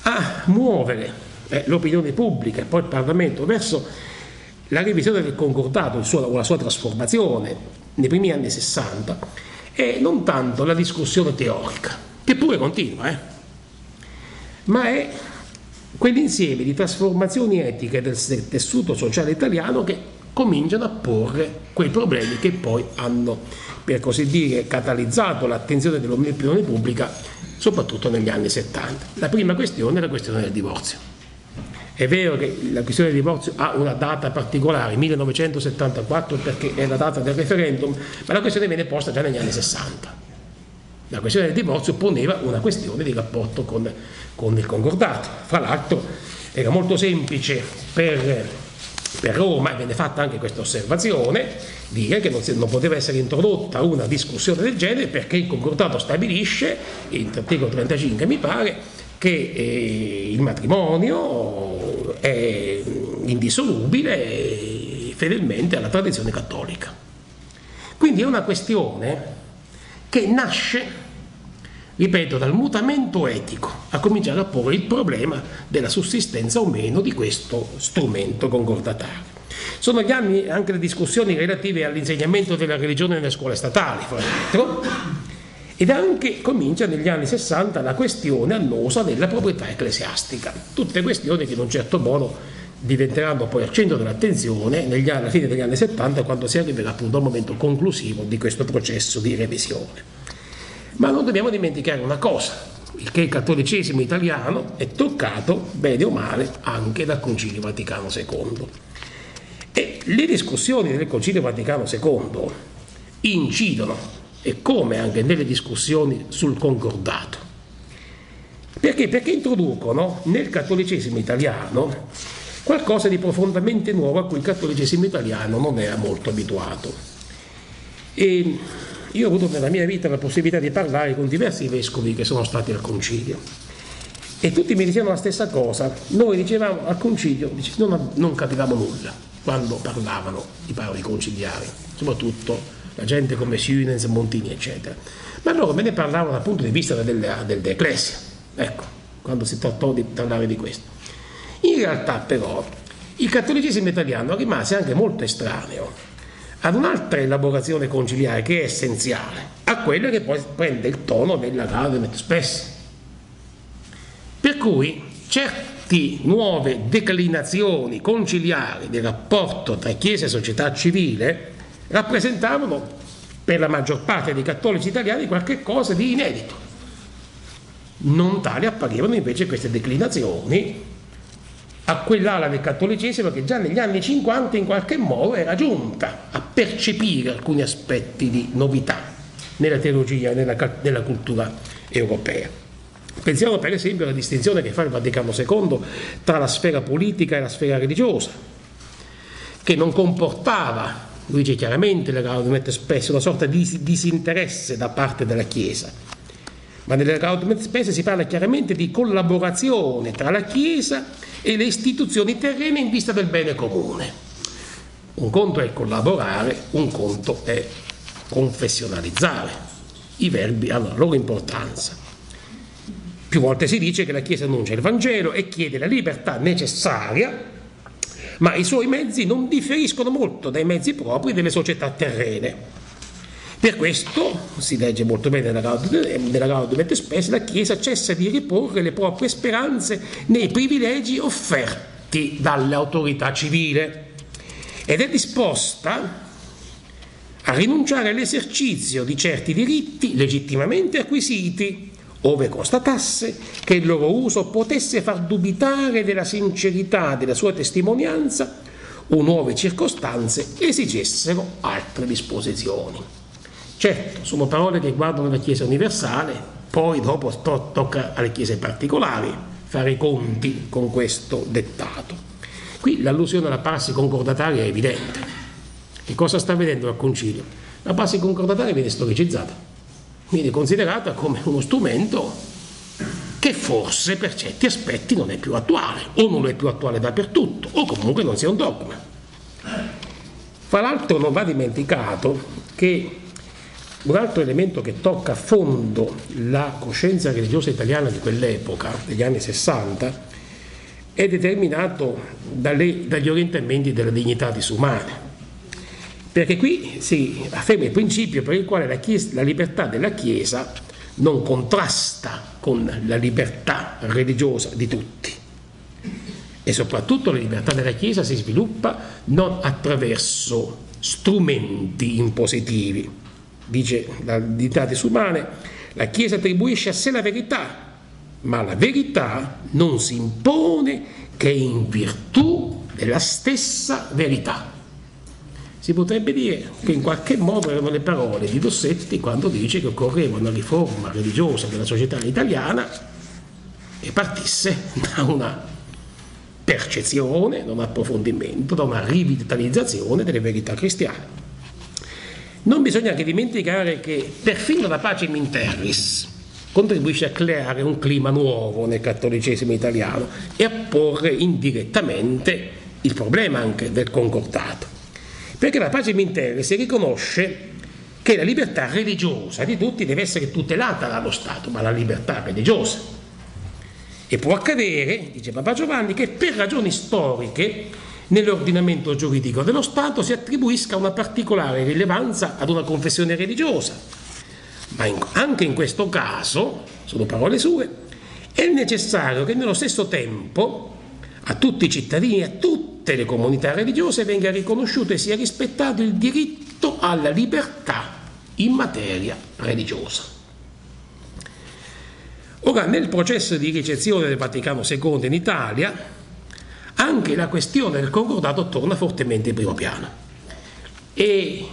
a muovere eh, l'opinione pubblica e poi il Parlamento verso la revisione del concordato o la sua trasformazione nei primi anni 60 è non tanto la discussione teorica, che pure continua, eh, ma è quell'insieme di trasformazioni etiche del tessuto sociale italiano che cominciano a porre quei problemi che poi hanno, per così dire, catalizzato l'attenzione dell'opinione pubblica, soprattutto negli anni 70. La prima questione è la questione del divorzio. È vero che la questione del divorzio ha una data particolare, 1974, perché è la data del referendum, ma la questione viene posta già negli anni 60. La questione del divorzio poneva una questione di rapporto con, con il concordato. Fra l'altro era molto semplice per per Roma, e venne fatta anche questa osservazione, dire che non, si, non, poteva essere introdotta una discussione del genere perché il concordato stabilisce, l'articolo 35 mi pare, che eh, il matrimonio è indissolubile fedelmente alla tradizione cattolica. Quindi è una questione che nasce ripeto, dal mutamento etico a cominciare a porre il problema della sussistenza o meno di questo strumento concordatario. Sono gli anni anche le discussioni relative all'insegnamento della religione nelle scuole statali, fra l'altro, ed anche comincia negli anni 60 la questione annosa della proprietà ecclesiastica, tutte questioni che in un certo modo diventeranno poi al centro dell'attenzione negli, alla fine degli anni 70 quando si arriverà appunto al momento conclusivo di questo processo di revisione. Ma non dobbiamo dimenticare una cosa, che il cattolicesimo italiano è toccato, bene o male, anche dal Concilio Vaticano II. E le discussioni del Concilio Vaticano II incidono, e come anche nelle discussioni sul concordato. Perché? Perché introducono nel cattolicesimo italiano qualcosa di profondamente nuovo a cui il cattolicesimo italiano non era molto abituato. E io ho avuto nella mia vita la possibilità di parlare con diversi vescovi che sono stati al concilio e tutti mi dicevano la stessa cosa. Noi dicevamo al concilio, non, capivamo nulla quando parlavano i paroli conciliari, soprattutto la gente come Siunens, Montini, eccetera. Ma loro me ne parlavano dal punto di vista del, del Ecclesia, ecco, quando si trattò di parlare di questo. In realtà però il cattolicesimo italiano rimase anche molto estraneo ad un'altra elaborazione conciliare che è essenziale, a quella che poi prende il tono della Gaudium et Spes. Per cui certe nuove declinazioni conciliari del rapporto tra Chiesa e società civile rappresentavano per la maggior parte dei cattolici italiani qualche cosa di inedito. Non tali apparivano invece queste declinazioni a quell'ala del cattolicesimo che già negli anni 50 in qualche modo era giunta a percepire alcuni aspetti di novità nella teologia, nella, nella cultura europea. Pensiamo per esempio alla distinzione che fa il Vaticano II tra la sfera politica e la sfera religiosa, che non comportava, lui dice chiaramente, spesso, una sorta di disinteresse da parte della Chiesa, ma nelle Gaudium Spese si parla chiaramente di collaborazione tra la Chiesa e le istituzioni terrene in vista del bene comune. Un conto è collaborare, un conto è confessionalizzare. I verbi hanno la loro importanza. Più volte si dice che la Chiesa annuncia il Vangelo e chiede la libertà necessaria, ma i suoi mezzi non differiscono molto dai mezzi propri delle società terrene. Per questo, si legge molto bene nella Gaudium et Spes, la Chiesa cessa di riporre le proprie speranze nei privilegi offerti dalle autorità civili ed è disposta a rinunciare all'esercizio di certi diritti legittimamente acquisiti, ove constatasse che il loro uso potesse far dubitare della sincerità della sua testimonianza o nuove circostanze esigessero altre disposizioni. Certo, sono parole che guardano la Chiesa universale, poi dopo to- tocca alle Chiese particolari fare i conti con questo dettato. Qui l'allusione alla prassi concordataria è evidente. Che cosa sta vedendo al concilio? La prassi concordataria viene storicizzata, viene considerata come uno strumento che forse per certi aspetti non è più attuale, o non è più attuale dappertutto, o comunque non sia un dogma. Fra l'altro non va dimenticato che un altro elemento che tocca a fondo la coscienza religiosa italiana di quell'epoca, degli anni 60, è determinato dalle, dagli orientamenti della dignità disumana. Perché qui si afferma il principio per il quale la, chiesa, la libertà della Chiesa non contrasta con la libertà religiosa di tutti. E soprattutto la libertà della Chiesa si sviluppa non attraverso strumenti impositivi, dice la Ditatis Umane, la Chiesa attribuisce a sé la verità, ma la verità non si impone che in virtù della stessa verità. Si potrebbe dire che in qualche modo erano le parole di Dossetti quando dice che occorreva una riforma religiosa della società italiana e partisse da una percezione, da un approfondimento, da una rivitalizzazione delle verità cristiane. Non bisogna anche dimenticare che perfino la pace in Interris contribuisce a creare un clima nuovo nel cattolicesimo italiano e a porre indirettamente il problema anche del concordato. Perché la pace Interris riconosce che la libertà religiosa di tutti deve essere tutelata dallo Stato, ma la libertà religiosa. E può accadere, dice Papa Giovanni, che per ragioni storiche nell'ordinamento giuridico dello Stato si attribuisca una particolare rilevanza ad una confessione religiosa. Ma in, anche in questo caso, sono parole sue, è necessario che nello stesso tempo a tutti i cittadini, a tutte le comunità religiose venga riconosciuto e sia rispettato il diritto alla libertà in materia religiosa. Ora, nel processo di ricezione del Vaticano II in Italia, anche la questione del concordato torna fortemente in primo piano. E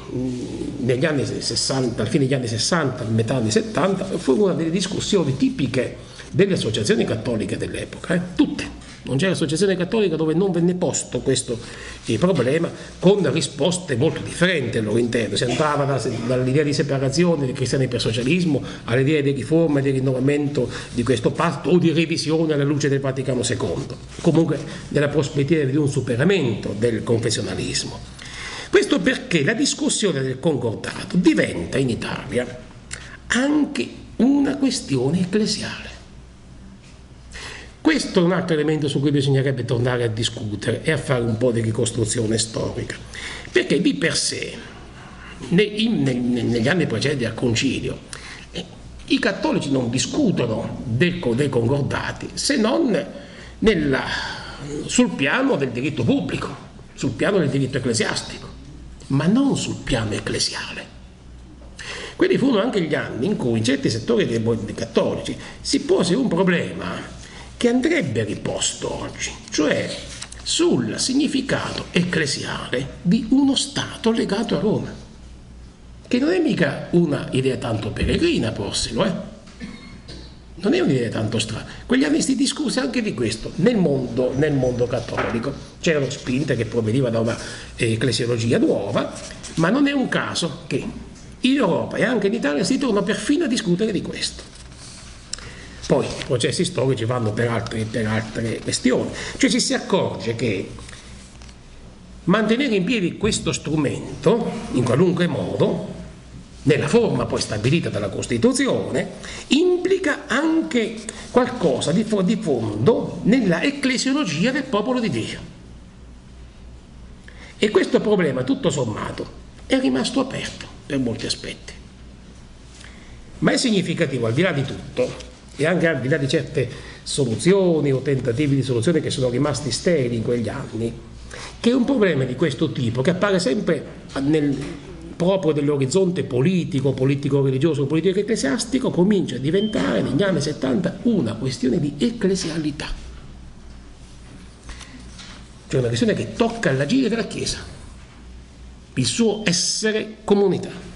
negli anni 60, alla fine degli anni 60, metà anni 70, fu una delle discussioni tipiche delle associazioni cattoliche dell'epoca, eh? tutte non c'era associazione cattolica dove non venne posto questo problema con risposte molto differenti al loro interno. Si andava da, dall'idea di separazione dei cristiani per socialismo all'idea di riforma e di rinnovamento di questo patto o di revisione alla luce del Vaticano II, comunque nella prospettiva di un superamento del confessionalismo. Questo perché la discussione del concordato diventa in Italia anche una questione ecclesiale. Questo è un altro elemento su cui bisognerebbe tornare a discutere e a fare un po' di ricostruzione storica, perché di per sé, negli anni precedenti al concilio, eh, i cattolici non discutono dei concordati se non nella, sul piano del diritto pubblico, sul piano del diritto ecclesiastico, ma non sul piano ecclesiale. Quelli furono anche gli anni in cui in certi settori dei cattolici si pose un problema che andrebbe riposto oggi, cioè sul significato ecclesiale di uno Stato legato a Roma, che non è mica una idea tanto peregrina, porselo, eh? Non è un'idea tanto strana. Quegli anni si discusse anche di questo nel mondo, nel mondo cattolico. C'erano spinte che provenivano da una ecclesiologia nuova, ma non è un caso che in Europa e anche in Italia si torna perfino a discutere di questo. Poi i processi storici vanno per altre, per altre questioni. Cioè ci si accorge che mantenere in piedi questo strumento, in qualunque modo, nella forma poi stabilita dalla Costituzione, implica anche qualcosa di, di fondo nella ecclesiologia del popolo di Dio. E questo problema, tutto sommato, è rimasto aperto per molti aspetti. Ma è significativo, al di là di tutto, e anche al di là di certe soluzioni o tentativi di soluzione che sono rimasti sterili in quegli anni, che un problema di questo tipo, che appare sempre nel, proprio dell'orizzonte politico, politico-religioso, politico-ecclesiastico, comincia a diventare negli anni 70 una questione di ecclesialità. Cioè una questione che tocca l'agire della Chiesa, il suo essere comunità.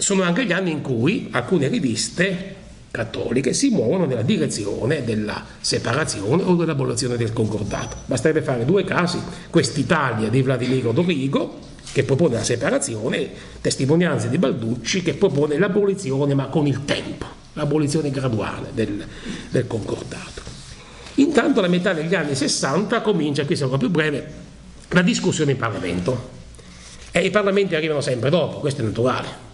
Sono anche gli anni in cui alcune riviste cattoliche si muovono nella direzione della separazione o dell'abolizione del concordato. Basterebbe fare due casi, quest'Italia di Vladimiro Dorigo, che propone la separazione, testimonianze di Balducci, che propone l'abolizione ma con il tempo, l'abolizione graduale del, del concordato. Intanto, alla metà degli anni 60 comincia, qui sarò più breve, la discussione in Parlamento. E i parlamenti arrivano sempre dopo, questo è naturale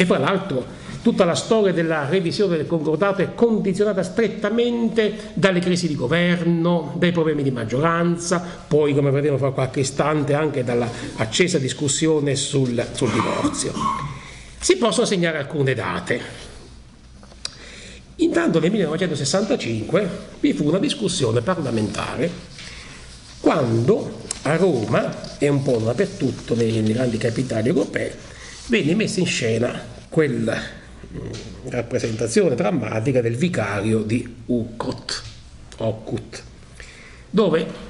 e fra l'altro tutta la storia della revisione del concordato è condizionata strettamente dalle crisi di governo, dai problemi di maggioranza, poi come vedremo fra qualche istante anche dalla accesa discussione sul, sul divorzio. Si possono segnare alcune date. Intanto nel 1965 vi fu una discussione parlamentare quando a Roma e un po' dappertutto nelle grandi capitali europee venne messa in scena quella mm, rappresentazione drammatica del vicario di Ukot, Okut, dove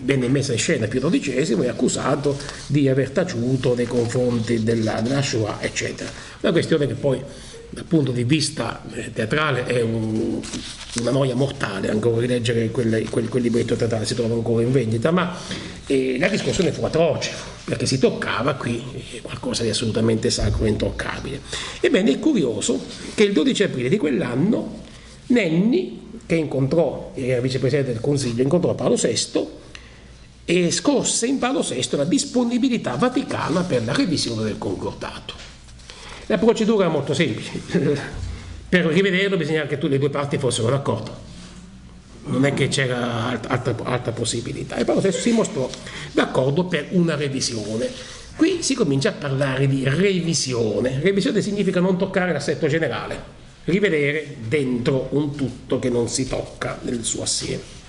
venne messa in scena Pio XII e accusato di aver taciuto nei confronti della, della Shoah, eccetera. Una questione che poi dal punto di vista eh, teatrale è un, una noia mortale ancora rileggere quel, quel, quel, libretto teatrale si trova ancora in vendita ma eh, la discussione fu atroce perché si toccava qui eh, qualcosa di assolutamente sacro e intoccabile ebbene è curioso che il 12 aprile di quell'anno Nenni che incontrò era vicepresidente del consiglio incontrò Paolo VI e scosse in Paolo VI la disponibilità vaticana per la revisione del concordato. La procedura è molto semplice, per rivederlo bisogna che le due parti fossero d'accordo non è che c'era altra, altra, possibilità. E Paolo VI si mostrò d'accordo per una revisione. Qui si comincia a parlare di revisione. Revisione significa non toccare l'assetto generale, rivedere dentro un tutto che non si tocca nel suo assieme.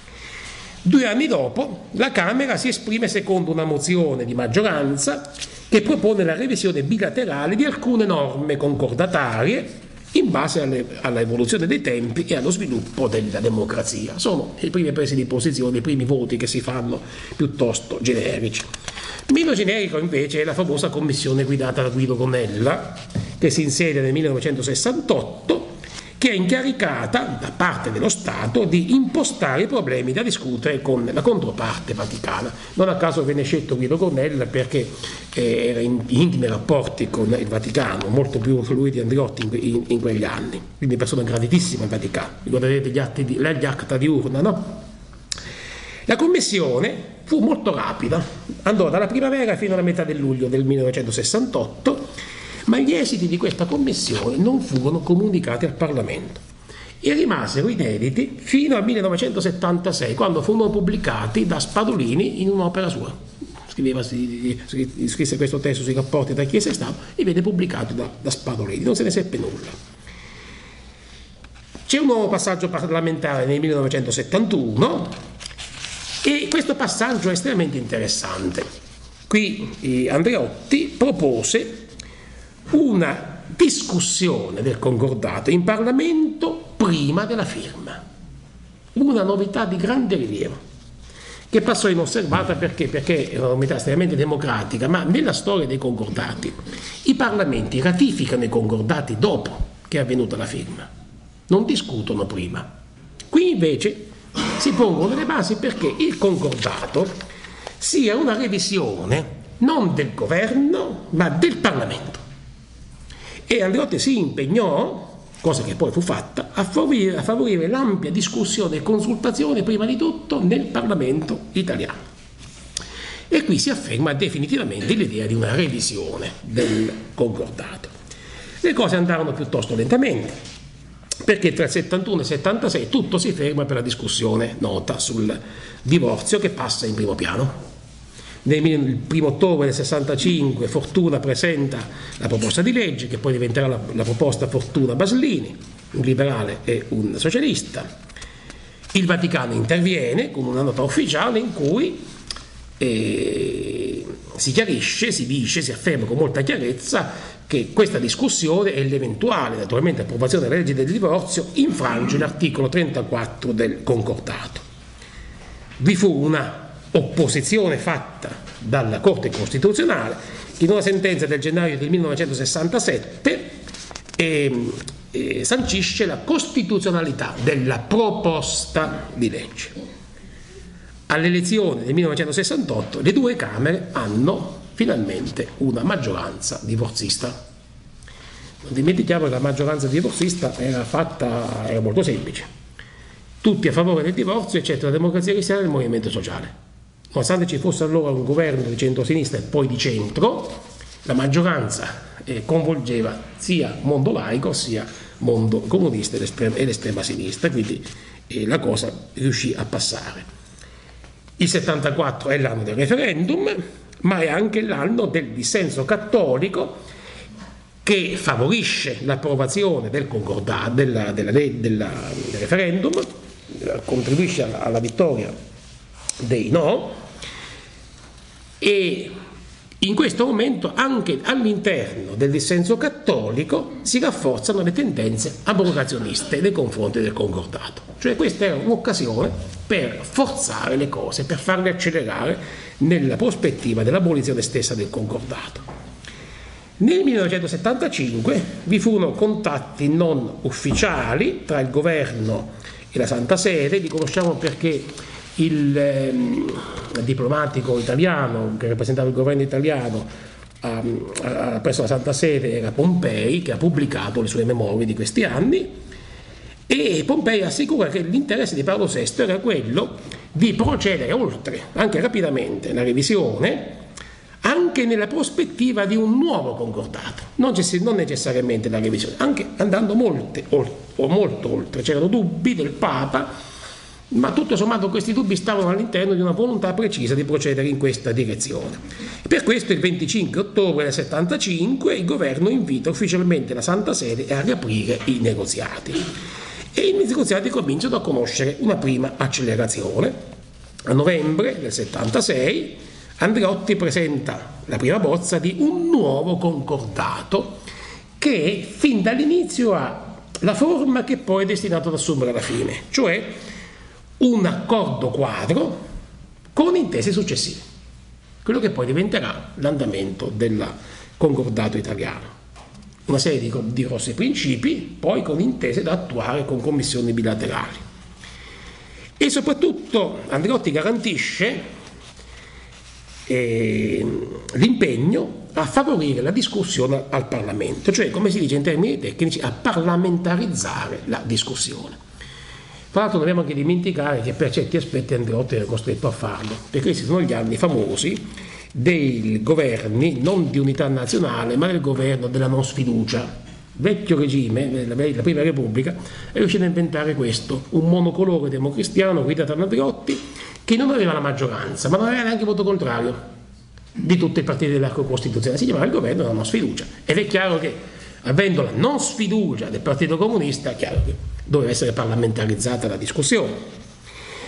Due anni dopo la Camera si esprime secondo una mozione di maggioranza che propone la revisione bilaterale di alcune norme concordatarie in base alle, all'evoluzione dei tempi e allo sviluppo della democrazia. Sono i primi presi di posizione, i primi voti che si fanno piuttosto generici. Meno generico invece è la famosa commissione guidata da Guido Gonella, che si insede nel 1968 che è incaricata da parte dello Stato di impostare i problemi da discutere con la controparte vaticana. Non a caso venne scelto Guido Cornella perché eh, era in intimi rapporti con il Vaticano, molto più lui di Andriotti in, in, quegli anni, quindi persona graditissima al Vaticano. Ricorderete gli atti di, gli acta di urna, no? La commissione fu molto rapida, andò dalla primavera fino alla metà del luglio del 1968 ma gli esiti di questa commissione non furono comunicati al Parlamento e rimasero inediti fino al 1976, quando furono pubblicati da Spadolini in un'opera sua. Scriveva, scrisse questo testo sui rapporti tra Chiesa e Stato e venne pubblicato da, da Spadolini, non se ne seppe nulla. C'è un nuovo passaggio parlamentare nel 1971 e questo passaggio è estremamente interessante. Qui eh, Andreotti propose una discussione del concordato in Parlamento prima della firma. Una novità di grande rilievo che passò inosservata perché? Perché è una novità estremamente democratica, ma nella storia dei concordati i parlamenti ratificano i concordati dopo che è avvenuta la firma, non discutono prima. Qui invece si pongono le basi perché il concordato sia una revisione non del governo ma del Parlamento. E Andreotti si impegnò, cosa che poi fu fatta, a favorire, a favorire l'ampia discussione e consultazione prima di tutto nel Parlamento italiano. E qui si afferma definitivamente l'idea di una revisione del concordato. Le cose andarono piuttosto lentamente, perché tra il 71 e il 76 tutto si ferma per la discussione nota sul divorzio che passa in primo piano nel primo ottobre del 65 Fortuna presenta la proposta di legge che poi diventerà la, la proposta Fortuna Baslini, un liberale e un socialista. Il Vaticano interviene con una nota ufficiale in cui eh, si chiarisce, si dice, si afferma con molta chiarezza che questa discussione e l'eventuale, naturalmente, approvazione della legge del divorzio infrange l'articolo 34 del concordato. Vi fu una opposizione fatta dalla Corte Costituzionale in una sentenza del gennaio del 1967 e, e sancisce la costituzionalità della proposta di legge. Alle elezioni del 1968 le due Camere hanno finalmente una maggioranza divorzista. Non dimentichiamo che la maggioranza divorzista era fatta, era molto semplice. Tutti a favore del divorzio, eccetto la democrazia cristiana e il movimento sociale nonostante ci fosse allora un governo di centro-sinistra e poi di centro, la maggioranza eh, coinvolgeva sia mondo laico sia mondo comunista e l'estrema sinistra, quindi eh, la cosa riuscì a passare. Il 74 è l'anno del referendum, ma è anche l'anno del dissenso cattolico che favorisce l'approvazione del, della, della, della, del referendum, contribuisce alla, alla vittoria dei no, e in questo momento anche all'interno del dissenso cattolico si rafforzano le tendenze abrogazioniste nei confronti del concordato. Cioè questa era un'occasione per forzare le cose, per farle accelerare nella prospettiva dell'abolizione stessa del concordato. Nel 1975 vi furono contatti non ufficiali tra il governo e la Santa Sede, li conosciamo perché il eh, diplomatico italiano che rappresentava il governo italiano a, presso la Santa Sede era Pompei che ha pubblicato le sue memorie di questi anni e Pompei assicura che l'interesse di Paolo VI era quello di procedere oltre, anche rapidamente, la revisione, anche nella prospettiva di un nuovo concordato, non, necessariamente la revisione, anche andando molte, o molto oltre. C'erano dubbi del Papa ma tutto sommato questi dubbi stavano all'interno di una volontà precisa di procedere in questa direzione. Per questo il 25 ottobre del 75 il governo invita ufficialmente la Santa Sede a riaprire i negoziati e i negoziati cominciano a conoscere una prima accelerazione. A novembre del 76 Andreotti presenta la prima bozza di un nuovo concordato che fin dall'inizio ha la forma che poi è destinato ad assumere alla fine, cioè un accordo quadro con intese successive, quello che poi diventerà l'andamento del concordato italiano. Una serie di, di grossi principi, poi con intese da attuare con commissioni bilaterali. E soprattutto Andreotti garantisce eh, l'impegno a favorire la discussione al Parlamento, cioè come si dice in termini tecnici, a parlamentarizzare la discussione. Tra l'altro dobbiamo anche dimenticare che per certi aspetti Andreotti era costretto a farlo, perché questi sono gli anni famosi dei governi non di unità nazionale, ma del governo della non sfiducia. Vecchio regime, la Prima Repubblica, è riuscito a inventare questo, un monocolore democristiano guidato da Andreotti che non aveva la maggioranza, ma non aveva neanche voto contrario di tutti i partiti dell'arco costituzionale, si chiamava il governo della non sfiducia. Ed è chiaro che, avendo la non sfiducia del Partito Comunista, chiaro che doveva essere parlamentarizzata la discussione.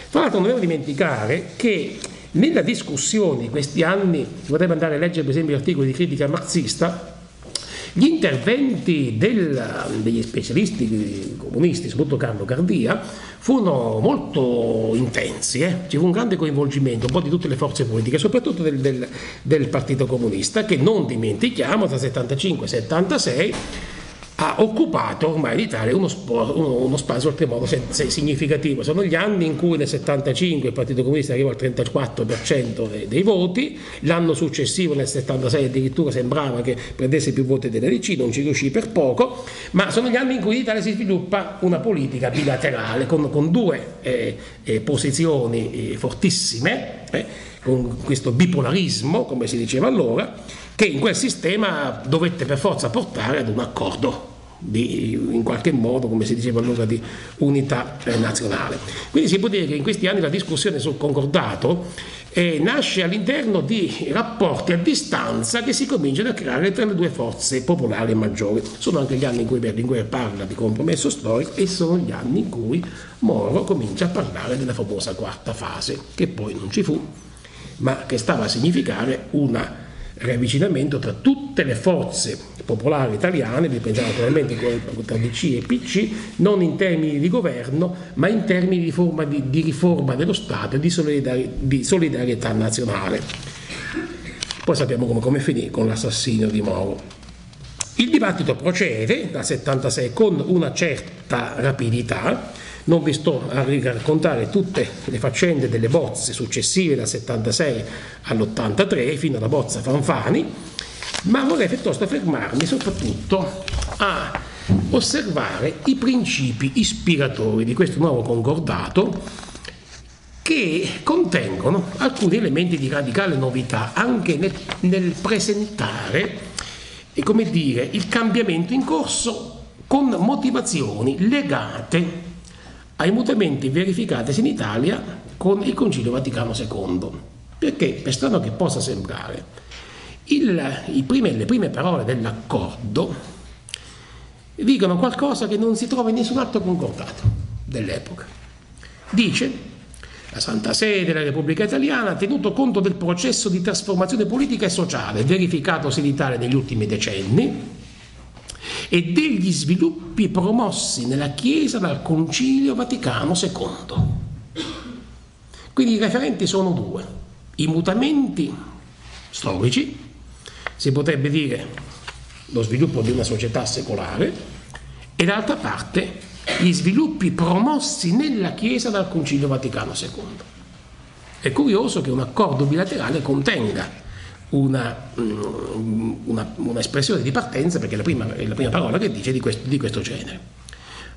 Tra l'altro non dobbiamo dimenticare che nella discussione di questi anni, si potrebbe andare a leggere per esempio gli articoli di critica marxista, gli interventi del, degli specialisti comunisti, soprattutto Carlo Cardia, furono molto intensi, eh? ci fu un grande coinvolgimento un po' di tutte le forze politiche, soprattutto del, del, del Partito Comunista, che non dimentichiamo tra 75 e 76 ha occupato ormai l'Italia uno, uno, uno spazio oltremodo significativo. Sono gli anni in cui nel 75 il Partito Comunista arrivò al 34% dei, dei voti, l'anno successivo nel 76 addirittura sembrava che prendesse più voti della DC, non ci riuscì per poco, ma sono gli anni in cui in Italia si sviluppa una politica bilaterale con, con due eh, eh, posizioni eh, fortissime, eh, con questo bipolarismo, come si diceva allora, che in quel sistema dovette per forza portare ad un accordo di, in qualche modo, come si diceva allora, di unità nazionale. Quindi si può dire che in questi anni la discussione sul concordato eh, nasce all'interno di rapporti a distanza che si cominciano a creare tra le due forze popolari maggiori. Sono anche gli anni in cui Berlinguer parla di compromesso storico e sono gli anni in cui Moro comincia a parlare della famosa quarta fase, che poi non ci fu, ma che stava a significare una riavvicinamento tra tutte le forze popolari italiane, vi pensate naturalmente tra DC e PC, non in termini di governo, ma in termini di, forma di, di riforma dello Stato e di, solidari, di, solidarietà nazionale. Poi sappiamo come, come finì con l'assassinio di Moro. Il dibattito procede dal 76 con una certa rapidità, non vi sto a raccontare tutte le faccende delle bozze successive dal 76 all'83 fino alla bozza Fanfani, ma vorrei piuttosto fermarmi soprattutto a osservare i principi ispiratori di questo nuovo concordato che contengono alcuni elementi di radicale novità anche nel, nel presentare dire, il cambiamento in corso con motivazioni legate ai mutamenti verificatisi in Italia con il Concilio Vaticano II. Perché, per strano che possa sembrare, il, prime, le prime parole dell'accordo dicono qualcosa che non si trova in nessun altro concordato dell'epoca. Dice la Santa Sede della Repubblica Italiana ha tenuto conto del processo di trasformazione politica e sociale verificatosi in Italia negli ultimi decenni e degli sviluppi promossi nella Chiesa dal Concilio Vaticano II. Quindi i referenti sono due, i mutamenti storici, si potrebbe dire lo sviluppo di una società secolare, e d'altra parte gli sviluppi promossi nella Chiesa dal Concilio Vaticano II. È curioso che un accordo bilaterale contenga una, mm, una, un'espressione di partenza, perché è la prima, è la prima parola che dice di questo, di questo genere.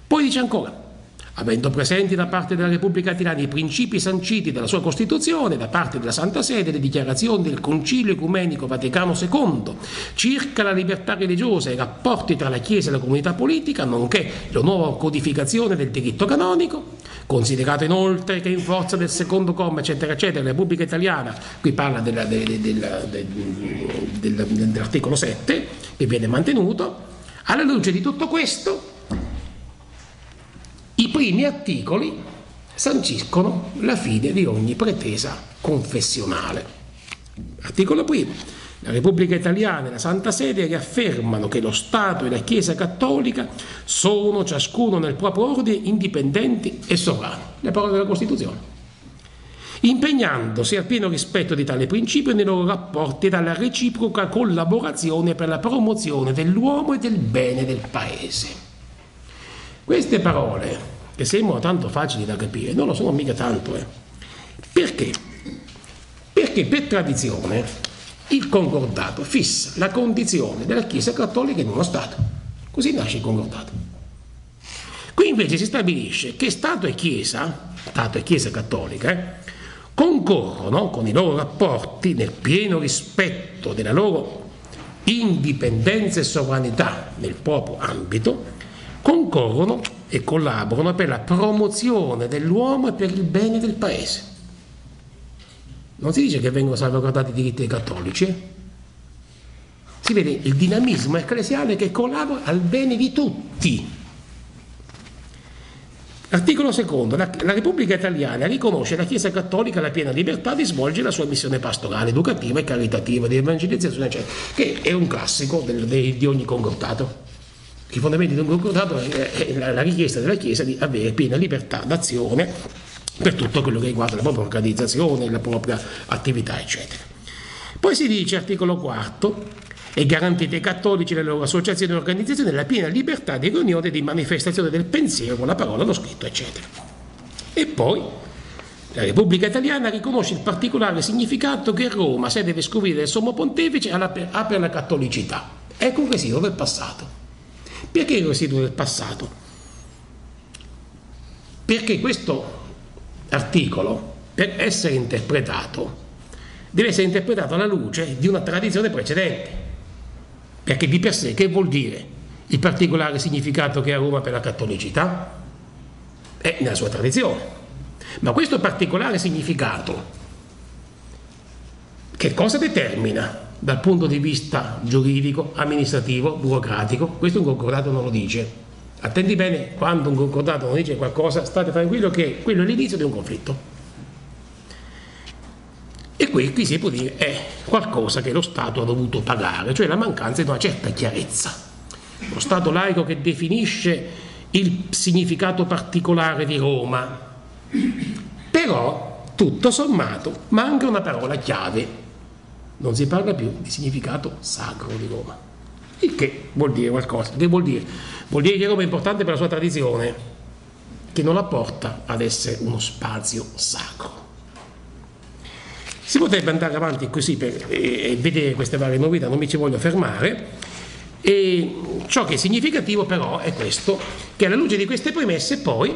Poi dice ancora, avendo presenti da parte della Repubblica Italiana i principi sanciti dalla sua Costituzione, da parte della Santa Sede, le dichiarazioni del Concilio Ecumenico Vaticano II circa la libertà religiosa e i rapporti tra la Chiesa e la comunità politica, nonché la nuova codificazione del diritto canonico, considerato inoltre che in forza del secondo comma, eccetera, eccetera, la Repubblica Italiana, qui parla della, della, della, dell'articolo 7, che viene mantenuto, alla luce di tutto questo, i primi articoli sanciscono la fine di ogni pretesa confessionale. Articolo primo. La Repubblica Italiana e la Santa Sede riaffermano che lo Stato e la Chiesa Cattolica sono ciascuno nel proprio ordine indipendenti e sovrani. Le parole della Costituzione. Impegnandosi al pieno rispetto di tale principio nei loro rapporti e dalla reciproca collaborazione per la promozione dell'uomo e del bene del Paese. Queste parole, che sembrano tanto facili da capire, non lo sono mica tanto. Eh. Perché? Perché per tradizione il concordato fissa la condizione della Chiesa cattolica in uno Stato. Così nasce il concordato. Qui invece si stabilisce che Stato e Chiesa, Stato e Chiesa cattolica, eh, concorrono con i loro rapporti nel pieno rispetto della loro indipendenza e sovranità nel proprio ambito concorrono e collaborano per la promozione dell'uomo e per il bene del paese. Non si dice che vengono salvaguardati i diritti dei cattolici, si vede il dinamismo ecclesiale che collabora al bene di tutti. Articolo secondo, la, la, Repubblica Italiana riconosce alla Chiesa Cattolica la piena libertà di svolgere la sua missione pastorale, educativa e caritativa, di evangelizzazione, eccetera, che è un classico del, de, di ogni concordato. I fondamenti di un concordato è la richiesta della Chiesa di avere piena libertà d'azione per tutto quello che riguarda la propria organizzazione, la propria attività, eccetera. Poi si dice, articolo 4, è garantita ai cattolici e alle loro associazioni e organizzazioni la piena libertà di riunione e di manifestazione del pensiero con la parola, lo scritto, eccetera. E poi la Repubblica Italiana riconosce il particolare significato che Roma, sede vescovile del Sommo Pontefice, ha per la cattolicità. Ecco un residuo del passato. Perché il residuo del passato? Perché questo articolo, per essere interpretato, deve essere interpretato alla luce di una tradizione precedente. Perché di per sé che vuol dire il particolare significato che ha Roma per la cattolicità? È nella sua tradizione. Ma questo particolare significato che cosa determina? dal punto di vista giuridico, amministrativo, burocratico, questo un concordato non lo dice. Attendi bene, quando un concordato non dice qualcosa, state tranquillo che quello è l'inizio di un conflitto. E qui, qui si può dire è qualcosa che lo Stato ha dovuto pagare, cioè la mancanza di una certa chiarezza. Lo Stato laico che definisce il significato particolare di Roma, però tutto sommato manca una parola chiave non si parla più di significato sacro di Roma. Il che vuol dire qualcosa. Che vuol dire? Vuol dire che Roma è importante per la sua tradizione, che non la porta ad essere uno spazio sacro. Si potrebbe andare avanti così per eh, vedere queste varie novità, non mi ci voglio fermare. E ciò che è significativo però è questo, che alla luce di queste premesse poi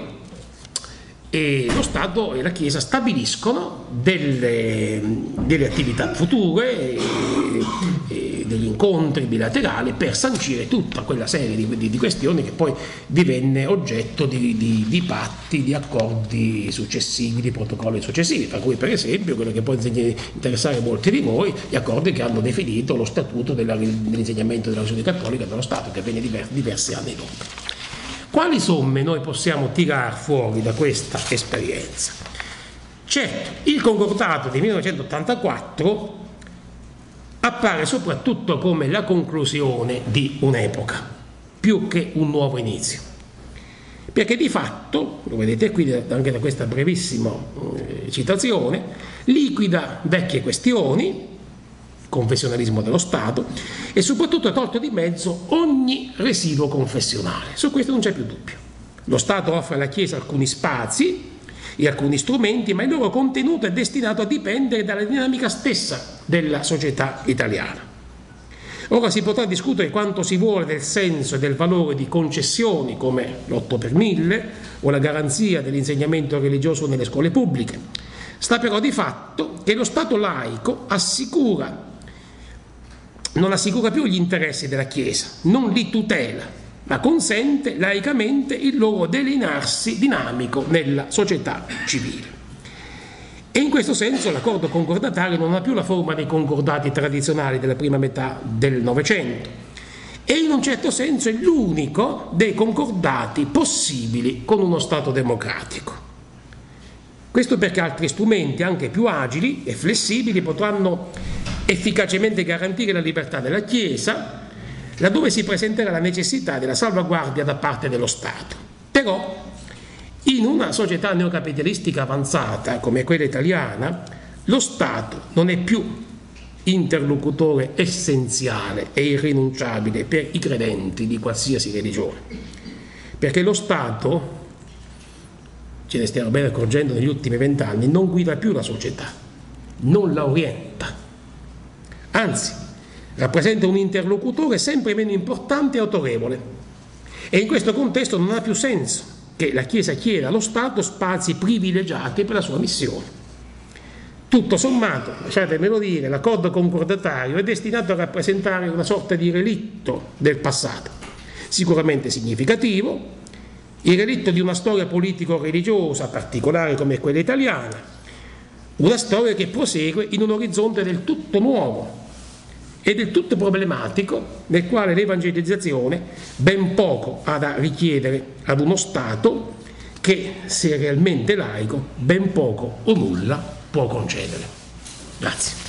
e lo Stato e la Chiesa stabiliscono delle, delle attività future, e, e degli incontri bilaterali per sancire tutta quella serie di, di, di questioni che poi divenne oggetto di, di, patti, di accordi successivi, di protocolli successivi, tra cui per esempio quello che può interessare molti di voi, gli accordi che hanno definito lo statuto della, dell'insegnamento della religione cattolica dello Stato, che avviene diversi, diversi anni dopo. Quali somme noi possiamo tirare fuori da questa esperienza? Certo, il concordato di 1984 appare soprattutto come la conclusione di un'epoca, più che un nuovo inizio. Perché di fatto, lo vedete qui anche da questa brevissima eh, citazione, liquida vecchie questioni, confessionalismo dello Stato e soprattutto ha tolto di mezzo ogni residuo confessionale. Su questo non c'è più dubbio. Lo Stato offre alla Chiesa alcuni spazi e alcuni strumenti, ma il loro contenuto è destinato a dipendere dalla dinamica stessa della società italiana. Ora si potrà discutere quanto si vuole del senso e del valore di concessioni come l'8 per 1000 o la garanzia dell'insegnamento religioso nelle scuole pubbliche. Sta però di fatto che lo Stato laico assicura, non assicura più gli interessi della Chiesa, non li tutela, ma consente laicamente il loro delinearsi dinamico nella società civile. E in questo senso l'accordo concordatario non ha più la forma dei concordati tradizionali della prima metà del Novecento e in un certo senso è l'unico dei concordati possibili con uno Stato democratico. Questo perché altri strumenti, anche più agili e flessibili, potranno efficacemente garantire la libertà della Chiesa, laddove si presenterà la necessità della salvaguardia da parte dello Stato. Però in una società neocapitalistica avanzata come quella italiana, lo Stato non è più interlocutore essenziale e irrinunciabile per i credenti di qualsiasi religione, perché lo Stato, ce ne stiamo ben accorgendo negli ultimi vent'anni, non guida più la società, non la orienta, anzi rappresenta un interlocutore sempre meno importante e autorevole e in questo contesto non ha più senso che la Chiesa chieda allo Stato spazi privilegiati per la sua missione. Tutto sommato, lasciatemelo dire, l'accordo concordatario è destinato a rappresentare una sorta di relitto del passato, sicuramente significativo, il relitto di una storia politico-religiosa particolare come quella italiana, una storia che prosegue in un orizzonte del tutto nuovo, e del tutto problematico nel quale l'evangelizzazione ben poco ha da richiedere ad uno Stato che, se realmente laico, ben poco o nulla può concedere. Grazie.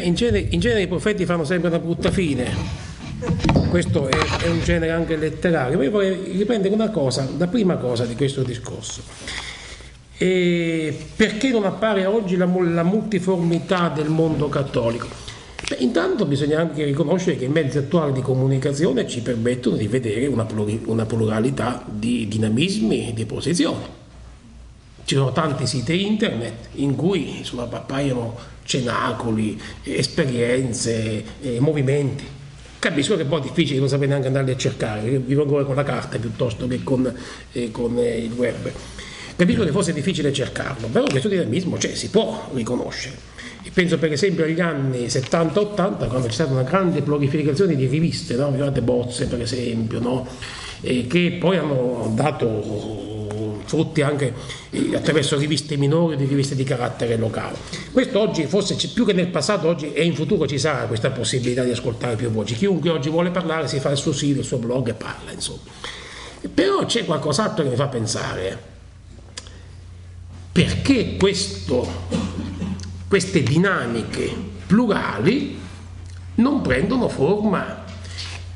In genere, in genere, i profeti fanno sempre una brutta fine, questo è, è un genere anche letterario, ma io vorrei riprendere una cosa, la prima cosa di questo discorso. E perché non appare oggi la, la multiformità del mondo cattolico? Beh, intanto bisogna anche riconoscere che i mezzi attuali di comunicazione ci permettono di vedere una, una pluralità di dinamismi e di posizioni. Ci sono tanti siti internet in cui insomma, appaiono cenacoli, esperienze, eh, movimenti. Capisco che è difficile non sapere neanche andarli a cercare, vivo ancora con la carta piuttosto che con, eh, con eh, il web. Capisco che forse è difficile cercarlo, però questo dinamismo c'è, si può riconoscere. E penso per esempio agli anni 70-80, quando c'è stata una grande prolificazione di riviste, no? Guardate Bozze per esempio, no? che poi hanno dato frutti anche eh, attraverso riviste minori, di riviste di carattere locale. Questo oggi, forse più che nel passato, oggi e in futuro ci sarà questa possibilità di ascoltare più voci. Chiunque oggi vuole parlare si fa il suo sito, il suo blog e parla, insomma. Però c'è qualcos'altro che mi fa pensare perché questo, queste dinamiche plurali non prendono forma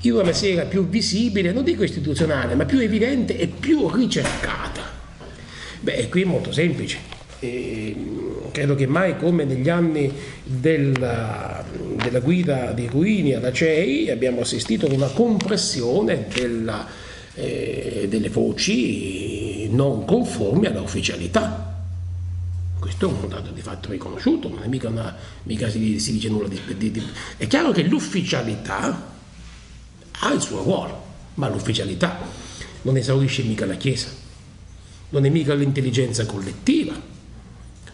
in una maniera più visibile, non dico istituzionale, ma più evidente e più ricercata. Beh, qui è molto semplice. E credo che mai come negli anni della, della guida di Ruini alla CEI abbiamo assistito ad una compressione della, eh, delle voci non conformi alla ufficialità questo è un dato di fatto riconosciuto, non è mica, una, mica si, si, dice nulla di, di, di... È chiaro che l'ufficialità ha il suo ruolo, ma l'ufficialità non esaurisce mica la Chiesa, non è mica l'intelligenza collettiva,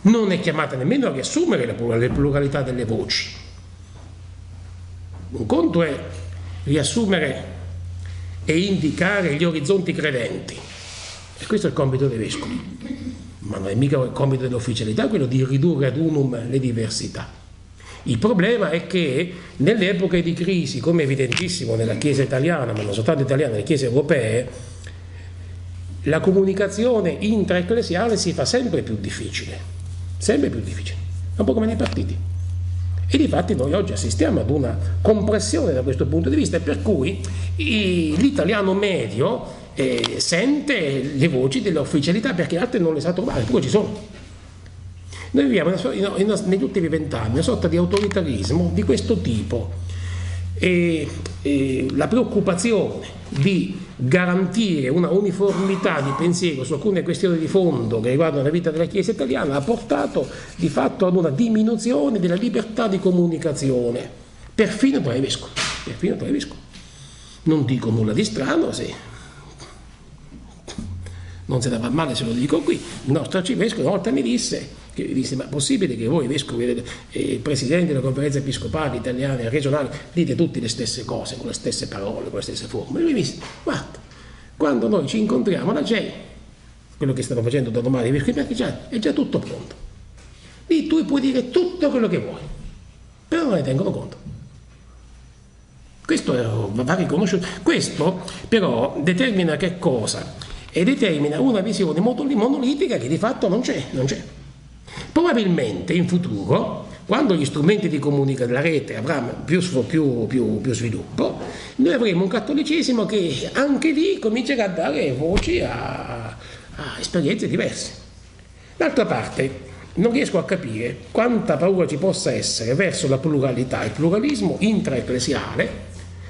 non è chiamata nemmeno a riassumere la pluralità delle voci. Un conto è riassumere e indicare gli orizzonti credenti, e questo è il compito dei vescovi ma non è mica il compito dell'ufficialità quello di ridurre ad unum le diversità. Il problema è che nelle epoche di crisi, come evidentissimo nella Chiesa italiana, ma non soltanto italiana, nelle Chiese europee, la comunicazione intraecclesiale si fa sempre più difficile, sempre più difficile, un po' come nei partiti. E di fatti noi oggi assistiamo ad una compressione da questo punto di vista, per cui l'italiano medio eh, sente le voci dell'ufficialità perché altre non le sa trovare, pure ci sono. Noi viviamo negli ultimi vent'anni una sorta di autoritarismo di questo tipo. E eh, la preoccupazione di garantire una uniformità di pensiero su alcune questioni di fondo che riguardano la vita della Chiesa italiana ha portato di fatto ad una diminuzione della libertà di comunicazione, perfino tra i vescovi. Perfino tra i vescovi. Non dico nulla di strano se non se ne va male se lo dico qui. Il nostro arcivescovo una volta mi disse, che disse ma è possibile che voi vescovi e eh, presidenti della conferenza episcopale italiana e regionale dite tutte le stesse cose, con le stesse parole, con le stesse forme? E lui mi disse, guarda, quando noi ci incontriamo la GEI, quello che stanno facendo da domani, perché già, è già tutto pronto. Lì tu puoi dire tutto quello che vuoi, però non ne tengono conto. Questo va riconosciuto. Questo però determina che cosa? E determina una visione monolitica che di fatto non c'è, non c'è. Probabilmente in futuro, quando gli strumenti di comunicazione della rete avranno più, più, più, più, sviluppo, noi avremo un cattolicesimo che anche lì comincerà a dare voci a, a esperienze diverse. D'altra parte, non riesco a capire quanta paura ci possa essere verso la pluralità, il pluralismo intraecclesiale,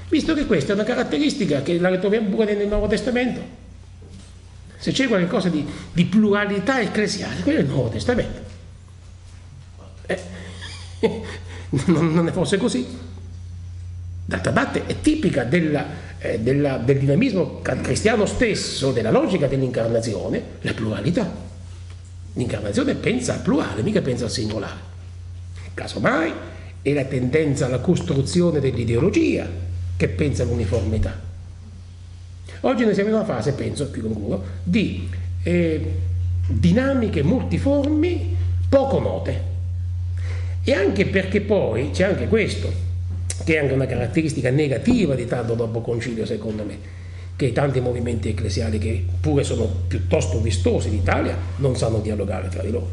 visto che questa è una caratteristica che la ritroviamo pure nel Nuovo Testamento. Se c'è qualcosa di, di pluralità ecclesiale, quello è il Nuovo Testamento. Eh, non, non ne fosse così. D'altra parte è tipica della, eh, della, del dinamismo cristiano stesso, della logica dell'incarnazione, la pluralità. L'incarnazione pensa al plurale, mica pensa al singolare. Casomai è la tendenza alla costruzione dell'ideologia che pensa all'uniformità. Oggi noi siamo in una fase, penso, qui concludo, di eh, dinamiche multiformi poco note. E anche perché poi c'è anche questo, che è anche una caratteristica negativa di tanto dopo concilio, secondo me, che tanti movimenti ecclesiali che pure sono piuttosto vistosi in Italia non sanno dialogare tra di loro.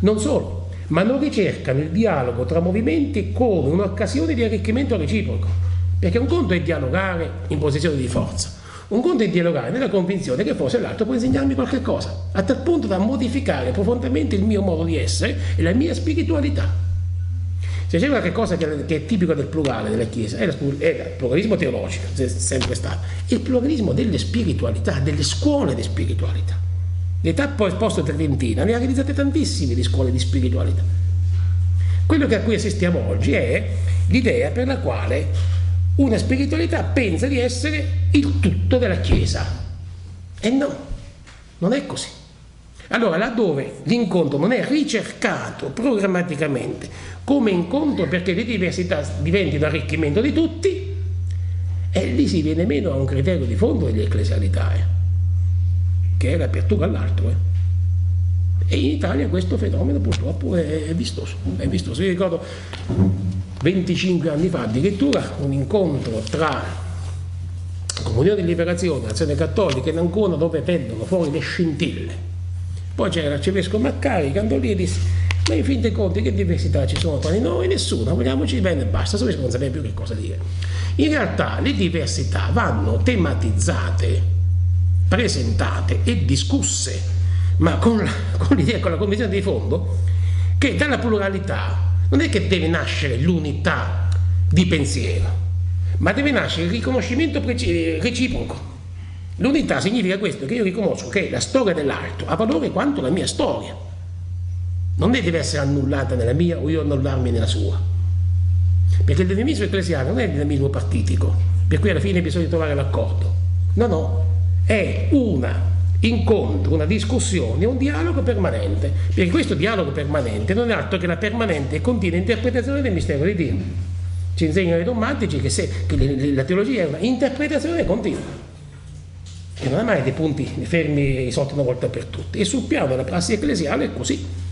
Non solo, ma non ricercano il dialogo tra movimenti come un'occasione di arricchimento reciproco perché un conto è dialogare in posizione di forza, un conto è dialogare nella convinzione che forse l'altro può insegnarmi qualche cosa, a tal punto da modificare profondamente il mio modo di essere e la mia spiritualità. Se c'è qualche cosa che è tipico del plurale della Chiesa, è, il pluralismo teologico, è sempre stato, il pluralismo delle spiritualità, delle scuole di spiritualità. L'età poi post-tridentina ne ha realizzate tantissime di scuole di spiritualità. Quello a cui assistiamo oggi è l'idea per la quale una spiritualità pensa di essere il tutto della Chiesa. E no, non è così. Allora, laddove l'incontro non è ricercato programmaticamente come incontro perché le diversità diventino arricchimento di tutti, e lì si viene meno a un criterio di fondo dell'ecclesialità, eh, che è l'apertura all'altro. Eh. E in Italia questo fenomeno purtroppo è vistoso. È vistoso. Io ricordo 25 anni fa addirittura un incontro tra Comunione di Liberazione, Azione Cattolica e Ancona dove vendono fuori le scintille. Poi c'era l'arcivescovo Maccari, Candolini disse ma in fin dei conti che diversità ci sono tra di noi? Nessuna, vogliamoci bene e basta, sapete non sapeva più che cosa dire. In realtà le diversità vanno tematizzate, presentate e discusse, ma con, la, con l'idea, con la convinzione di fondo che dalla pluralità non è che deve nascere l'unità di pensiero, ma deve nascere il riconoscimento reciproco. L'unità significa questo, che io riconosco che la storia dell'altro ha valore quanto la mia storia. Non deve essere annullata nella mia o io annullarmi nella sua. Perché il dinamismo ecclesiale non è il dinamismo partitico, per cui alla fine bisogna trovare l'accordo. No, no, è una incontro, una discussione, un dialogo permanente, perché questo dialogo permanente non è altro che la permanente e continua interpretazione del mistero di Dio. Ci insegnano i dogmatici che, se, che la teologia è una interpretazione continua, che non ha mai dei punti fermi risolti una volta per tutte. E sul piano della prassi ecclesiale è così.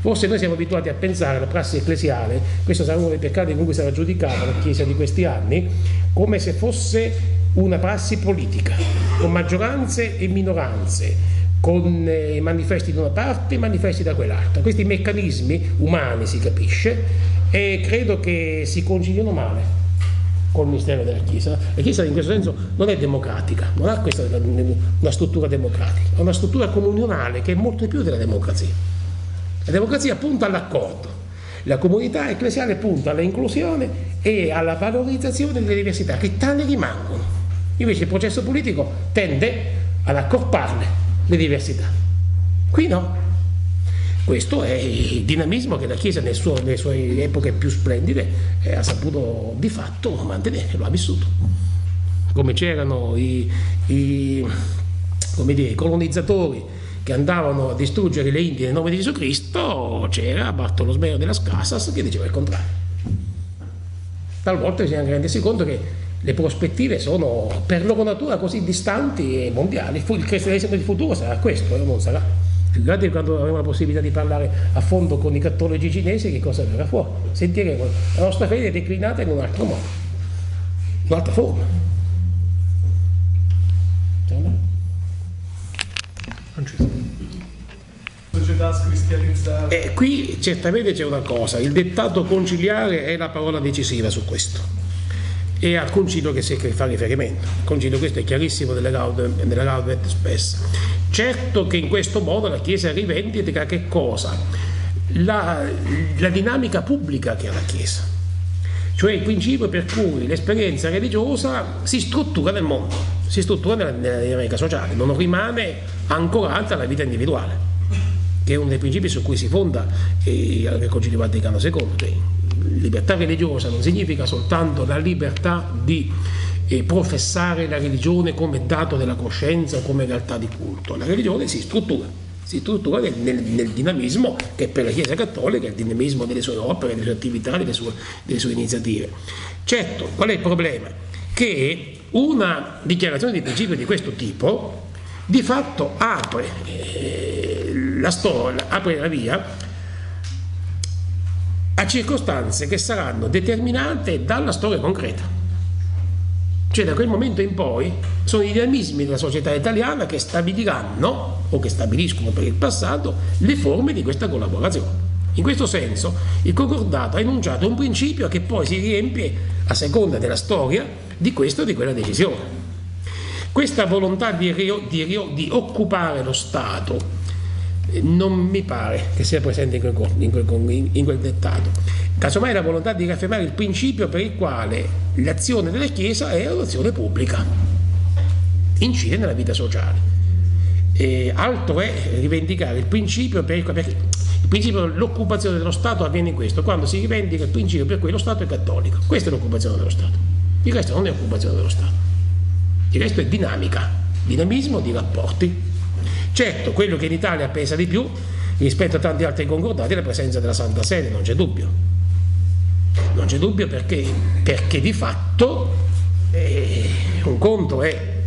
Forse noi siamo abituati a pensare alla prassi ecclesiale, questo sarà uno dei peccati con cui sarà giudicata la Chiesa di questi anni, come se fosse una prassi politica, con maggioranze e minoranze, con eh, manifesti da una parte e manifesti da quell'altra. Questi meccanismi umani si capisce e credo che si conciliano male col mistero della Chiesa. La Chiesa in questo senso non è democratica, non ha questa una struttura democratica, ha una struttura comunionale che è molto più della democrazia. La democrazia punta all'accordo, la comunità ecclesiale punta all'inclusione e alla valorizzazione delle diversità che tali rimangono. Invece il processo politico tende ad accorparle le diversità. Qui no. Questo è il dinamismo che la Chiesa nel suo, nelle sue epoche più splendide eh, ha saputo di fatto mantenere, lo ha vissuto. Come c'erano i, i, dire, i colonizzatori che andavano a distruggere le Indie nel nome di Gesù Cristo, c'era Bartolomeo della Casas che diceva il contrario. Talvolta bisogna rendersi conto che le prospettive sono per loro natura così distanti e mondiali. Il cristianesimo del futuro sarà questo, e non sarà. Figurati quando avremo la possibilità di parlare a fondo con i cattolici cinesi che cosa verrà fuori. Sentiremo la nostra fede declinata in un altro modo, in un'altra forma. Società scristianizzata. E qui certamente c'è una cosa, il dettato conciliare è la parola decisiva su questo e al concilio che si fa riferimento. Il concilio questo è chiarissimo nelle Gaudet Spes. Certo che in questo modo la Chiesa rivendica che cosa? La, la dinamica pubblica che ha la Chiesa, cioè il principio per cui l'esperienza religiosa si struttura nel mondo, si struttura nella, nella dinamica sociale, non rimane ancorata alla vita individuale, che è uno dei principi su cui si fonda eh, il Concilio Vaticano II. Libertà religiosa non significa soltanto la libertà di eh, professare la religione come dato della coscienza o come realtà di culto. La religione si struttura, si struttura nel, nel, nel, dinamismo che per la Chiesa Cattolica è il dinamismo delle sue opere, delle sue attività, delle sue, delle sue iniziative. Certo, qual è il problema? Che una dichiarazione di principio di questo tipo di fatto apre eh, la storia, apre la via a circostanze che saranno determinate dalla storia concreta. Cioè da quel momento in poi sono i dinamismi della società italiana che stabiliranno o che stabiliscono per il passato le forme di questa collaborazione. In questo senso il concordato ha enunciato un principio che poi si riempie a seconda della storia di questa o di quella decisione. Questa volontà di, di, di occupare lo Stato non mi pare che sia presente in quel, in quel, in quel dettato. Casomai la volontà di riaffermare il principio per il quale l'azione della Chiesa è un'azione pubblica, incide nella vita sociale. E altro è rivendicare il principio per il quale il principio l'occupazione dello Stato avviene in questo, quando si rivendica il principio per cui lo Stato è cattolico. Questa è l'occupazione dello Stato. Il resto non è occupazione dello Stato. Il resto è dinamica, dinamismo di rapporti Certo, quello che in Italia pesa di più rispetto a tanti altri concordati è la presenza della Santa Sede, non c'è dubbio. Non c'è dubbio perché, perché di fatto eh, un conto è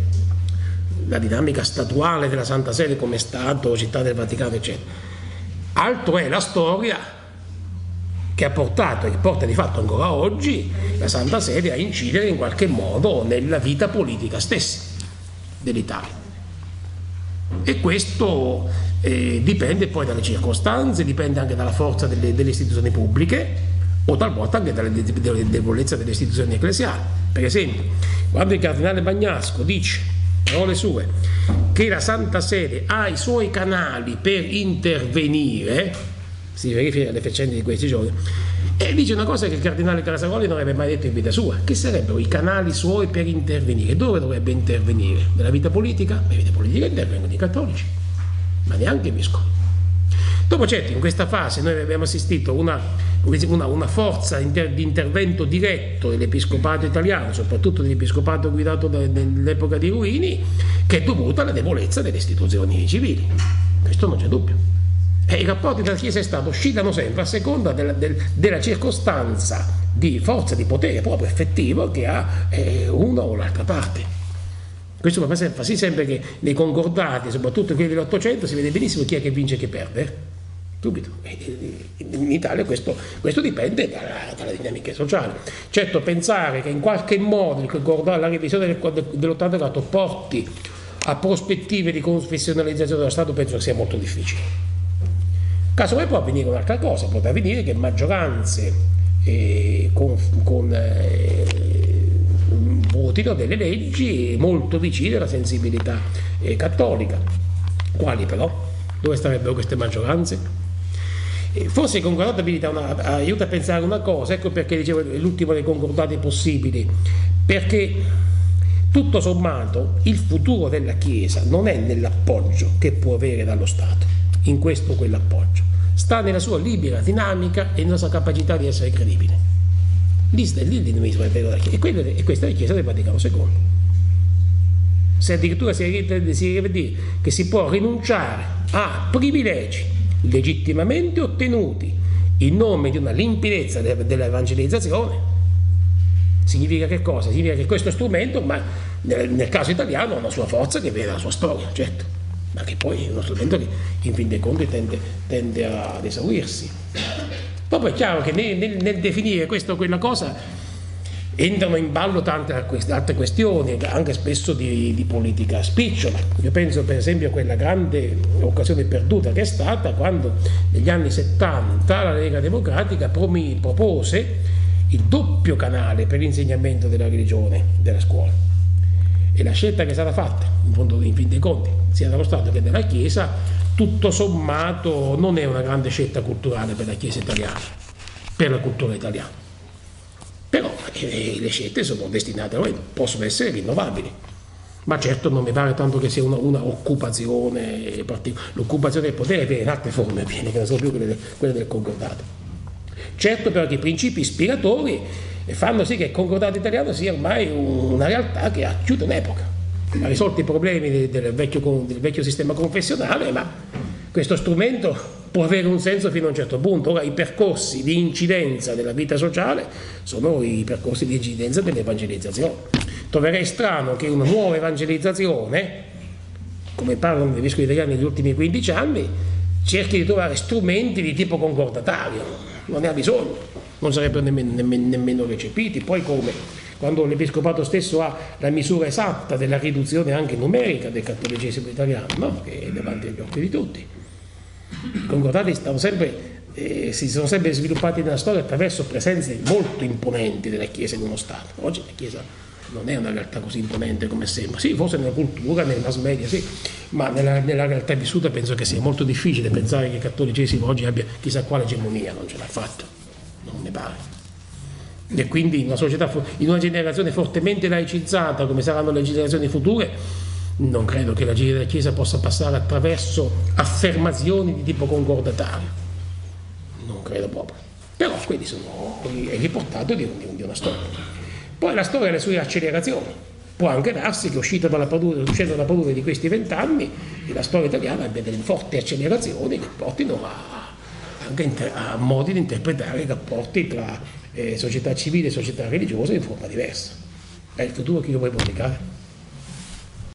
la dinamica statuale della Santa Sede come Stato, città del Vaticano, eccetera. Altro è la storia che ha portato e che porta di fatto ancora oggi la Santa Sede a incidere in qualche modo nella vita politica stessa dell'Italia. E questo eh, dipende poi dalle circostanze, dipende anche dalla forza delle, delle istituzioni pubbliche o talvolta anche dalle debolezza delle istituzioni ecclesiali. Per esempio, quando il cardinale Bagnasco dice, parole sue, che la Santa Sede ha i suoi canali per intervenire, si verifica le faccende di questi giorni, e dice una cosa che il cardinale Carasaroli non avrebbe mai detto in vita sua, che sarebbero i canali suoi per intervenire. Dove dovrebbe intervenire? Nella vita politica? Nella vita politica intervengono i cattolici, ma neanche i vescovi. Dopo certo, in questa fase noi abbiamo assistito a una, una, una, forza di intervento diretto dell'episcopato italiano, soprattutto dell'episcopato guidato nell'epoca di Ruini, che è dovuta alla debolezza delle istituzioni civili. Questo non c'è dubbio. E i rapporti della Chiesa e Stato oscillano sempre a seconda della, del, della circostanza di forza di potere proprio effettivo che ha eh, una o l'altra parte. Questo fa sì sempre che nei concordati, soprattutto quelli dell'Ottocento, si vede benissimo chi è che vince e chi perde. Subito. In Italia questo, questo dipende dalla, dalla, dinamica sociale. Certo, pensare che in qualche modo la revisione del, dell'84 porti a prospettive di confessionalizzazione dello Stato penso che sia molto difficile. Casomai può avvenire un'altra cosa, può avvenire che maggioranze eh, con, con eh, votino delle leggi molto vicine alla sensibilità eh, cattolica. Quali però? Dove starebbero queste maggioranze? Forse il concordato abilita una, aiuta a pensare una cosa, ecco perché dicevo l'ultimo dei concordati possibili, perché tutto sommato il futuro della Chiesa non è nell'appoggio che può avere dallo Stato, in questo o quell'appoggio, sta nella sua libera dinamica e nella sua capacità di essere credibile. Lì, lì il dinamismo vero, e, e questa è la Chiesa del Vaticano II. Se addirittura si deve dire che si può rinunciare a privilegi legittimamente ottenuti in nome di una limpidezza dell'evangelizzazione, significa che cosa? Significa che questo strumento, ma nel, nel caso italiano, ha una sua forza che vede la sua storia, certo, ma che poi è uno strumento che in fin dei conti tende, tende ad esaurirsi. Poi è chiaro che nel, nel, nel definire questo o quella cosa entrano in ballo tante altre questioni, anche spesso di, di, politica spicciola. Io penso per esempio a quella grande occasione perduta che è stata quando negli anni 70 la Lega Democratica propose il doppio canale per l'insegnamento della religione della scuola. E la scelta che è stata fatta, in fondo in fin dei conti, sia dallo Stato che dalla Chiesa, tutto sommato non è una grande scelta culturale per la Chiesa italiana, per la cultura italiana però eh, le scelte sono destinate a noi, possono essere rinnovabili. Ma certo non mi pare tanto che sia una, una occupazione, l'occupazione del potere viene in altre forme, viene che non sono più quelle, quelle del concordato. Certo però che i principi ispiratori fanno sì che il concordato italiano sia ormai una realtà che ha chiuso un'epoca, ha risolto i problemi del vecchio, del vecchio sistema confessionale, ma questo strumento può avere un senso fino a un certo punto. Ora i percorsi di incidenza della vita sociale sono i percorsi di incidenza dell'evangelizzazione. Troverei strano che una nuova evangelizzazione, come parlano i vescovi italiani negli ultimi 15 anni, cerchi di trovare strumenti di tipo concordatario, non ne ha bisogno, non sarebbero nemmeno, nemmeno, nemmeno recepiti. Poi come? Quando l'Episcopato stesso ha la misura esatta della riduzione anche numerica del cattolicesimo italiano, no? che è davanti agli occhi di tutti. I concordati sempre, eh, si sono sempre sviluppati nella storia attraverso presenze molto imponenti delle chiese in uno Stato. Oggi la Chiesa non è una realtà così imponente come sembra. Sì, forse nella cultura, nel mass media, sì, ma nella, nella, realtà vissuta penso che sia molto difficile pensare che il cattolicesimo oggi abbia chissà quale egemonia, non ce l'ha fatto, non ne pare. E quindi in una società, in una generazione fortemente laicizzata, come saranno le generazioni future, non credo che la Chiesa possa passare attraverso affermazioni di tipo concordatario. Non credo proprio. Però quelli sono è riportato di, di, una storia. Poi la storia ha le sue accelerazioni. Può anche darsi che uscita dalla paura, uscendo dalla paura di questi vent'anni, la storia italiana abbia delle forti accelerazioni che portino a, anche a modi di interpretare i rapporti tra eh, società civile e società religiosa in forma diversa. È il futuro che io vuoi pubblicare.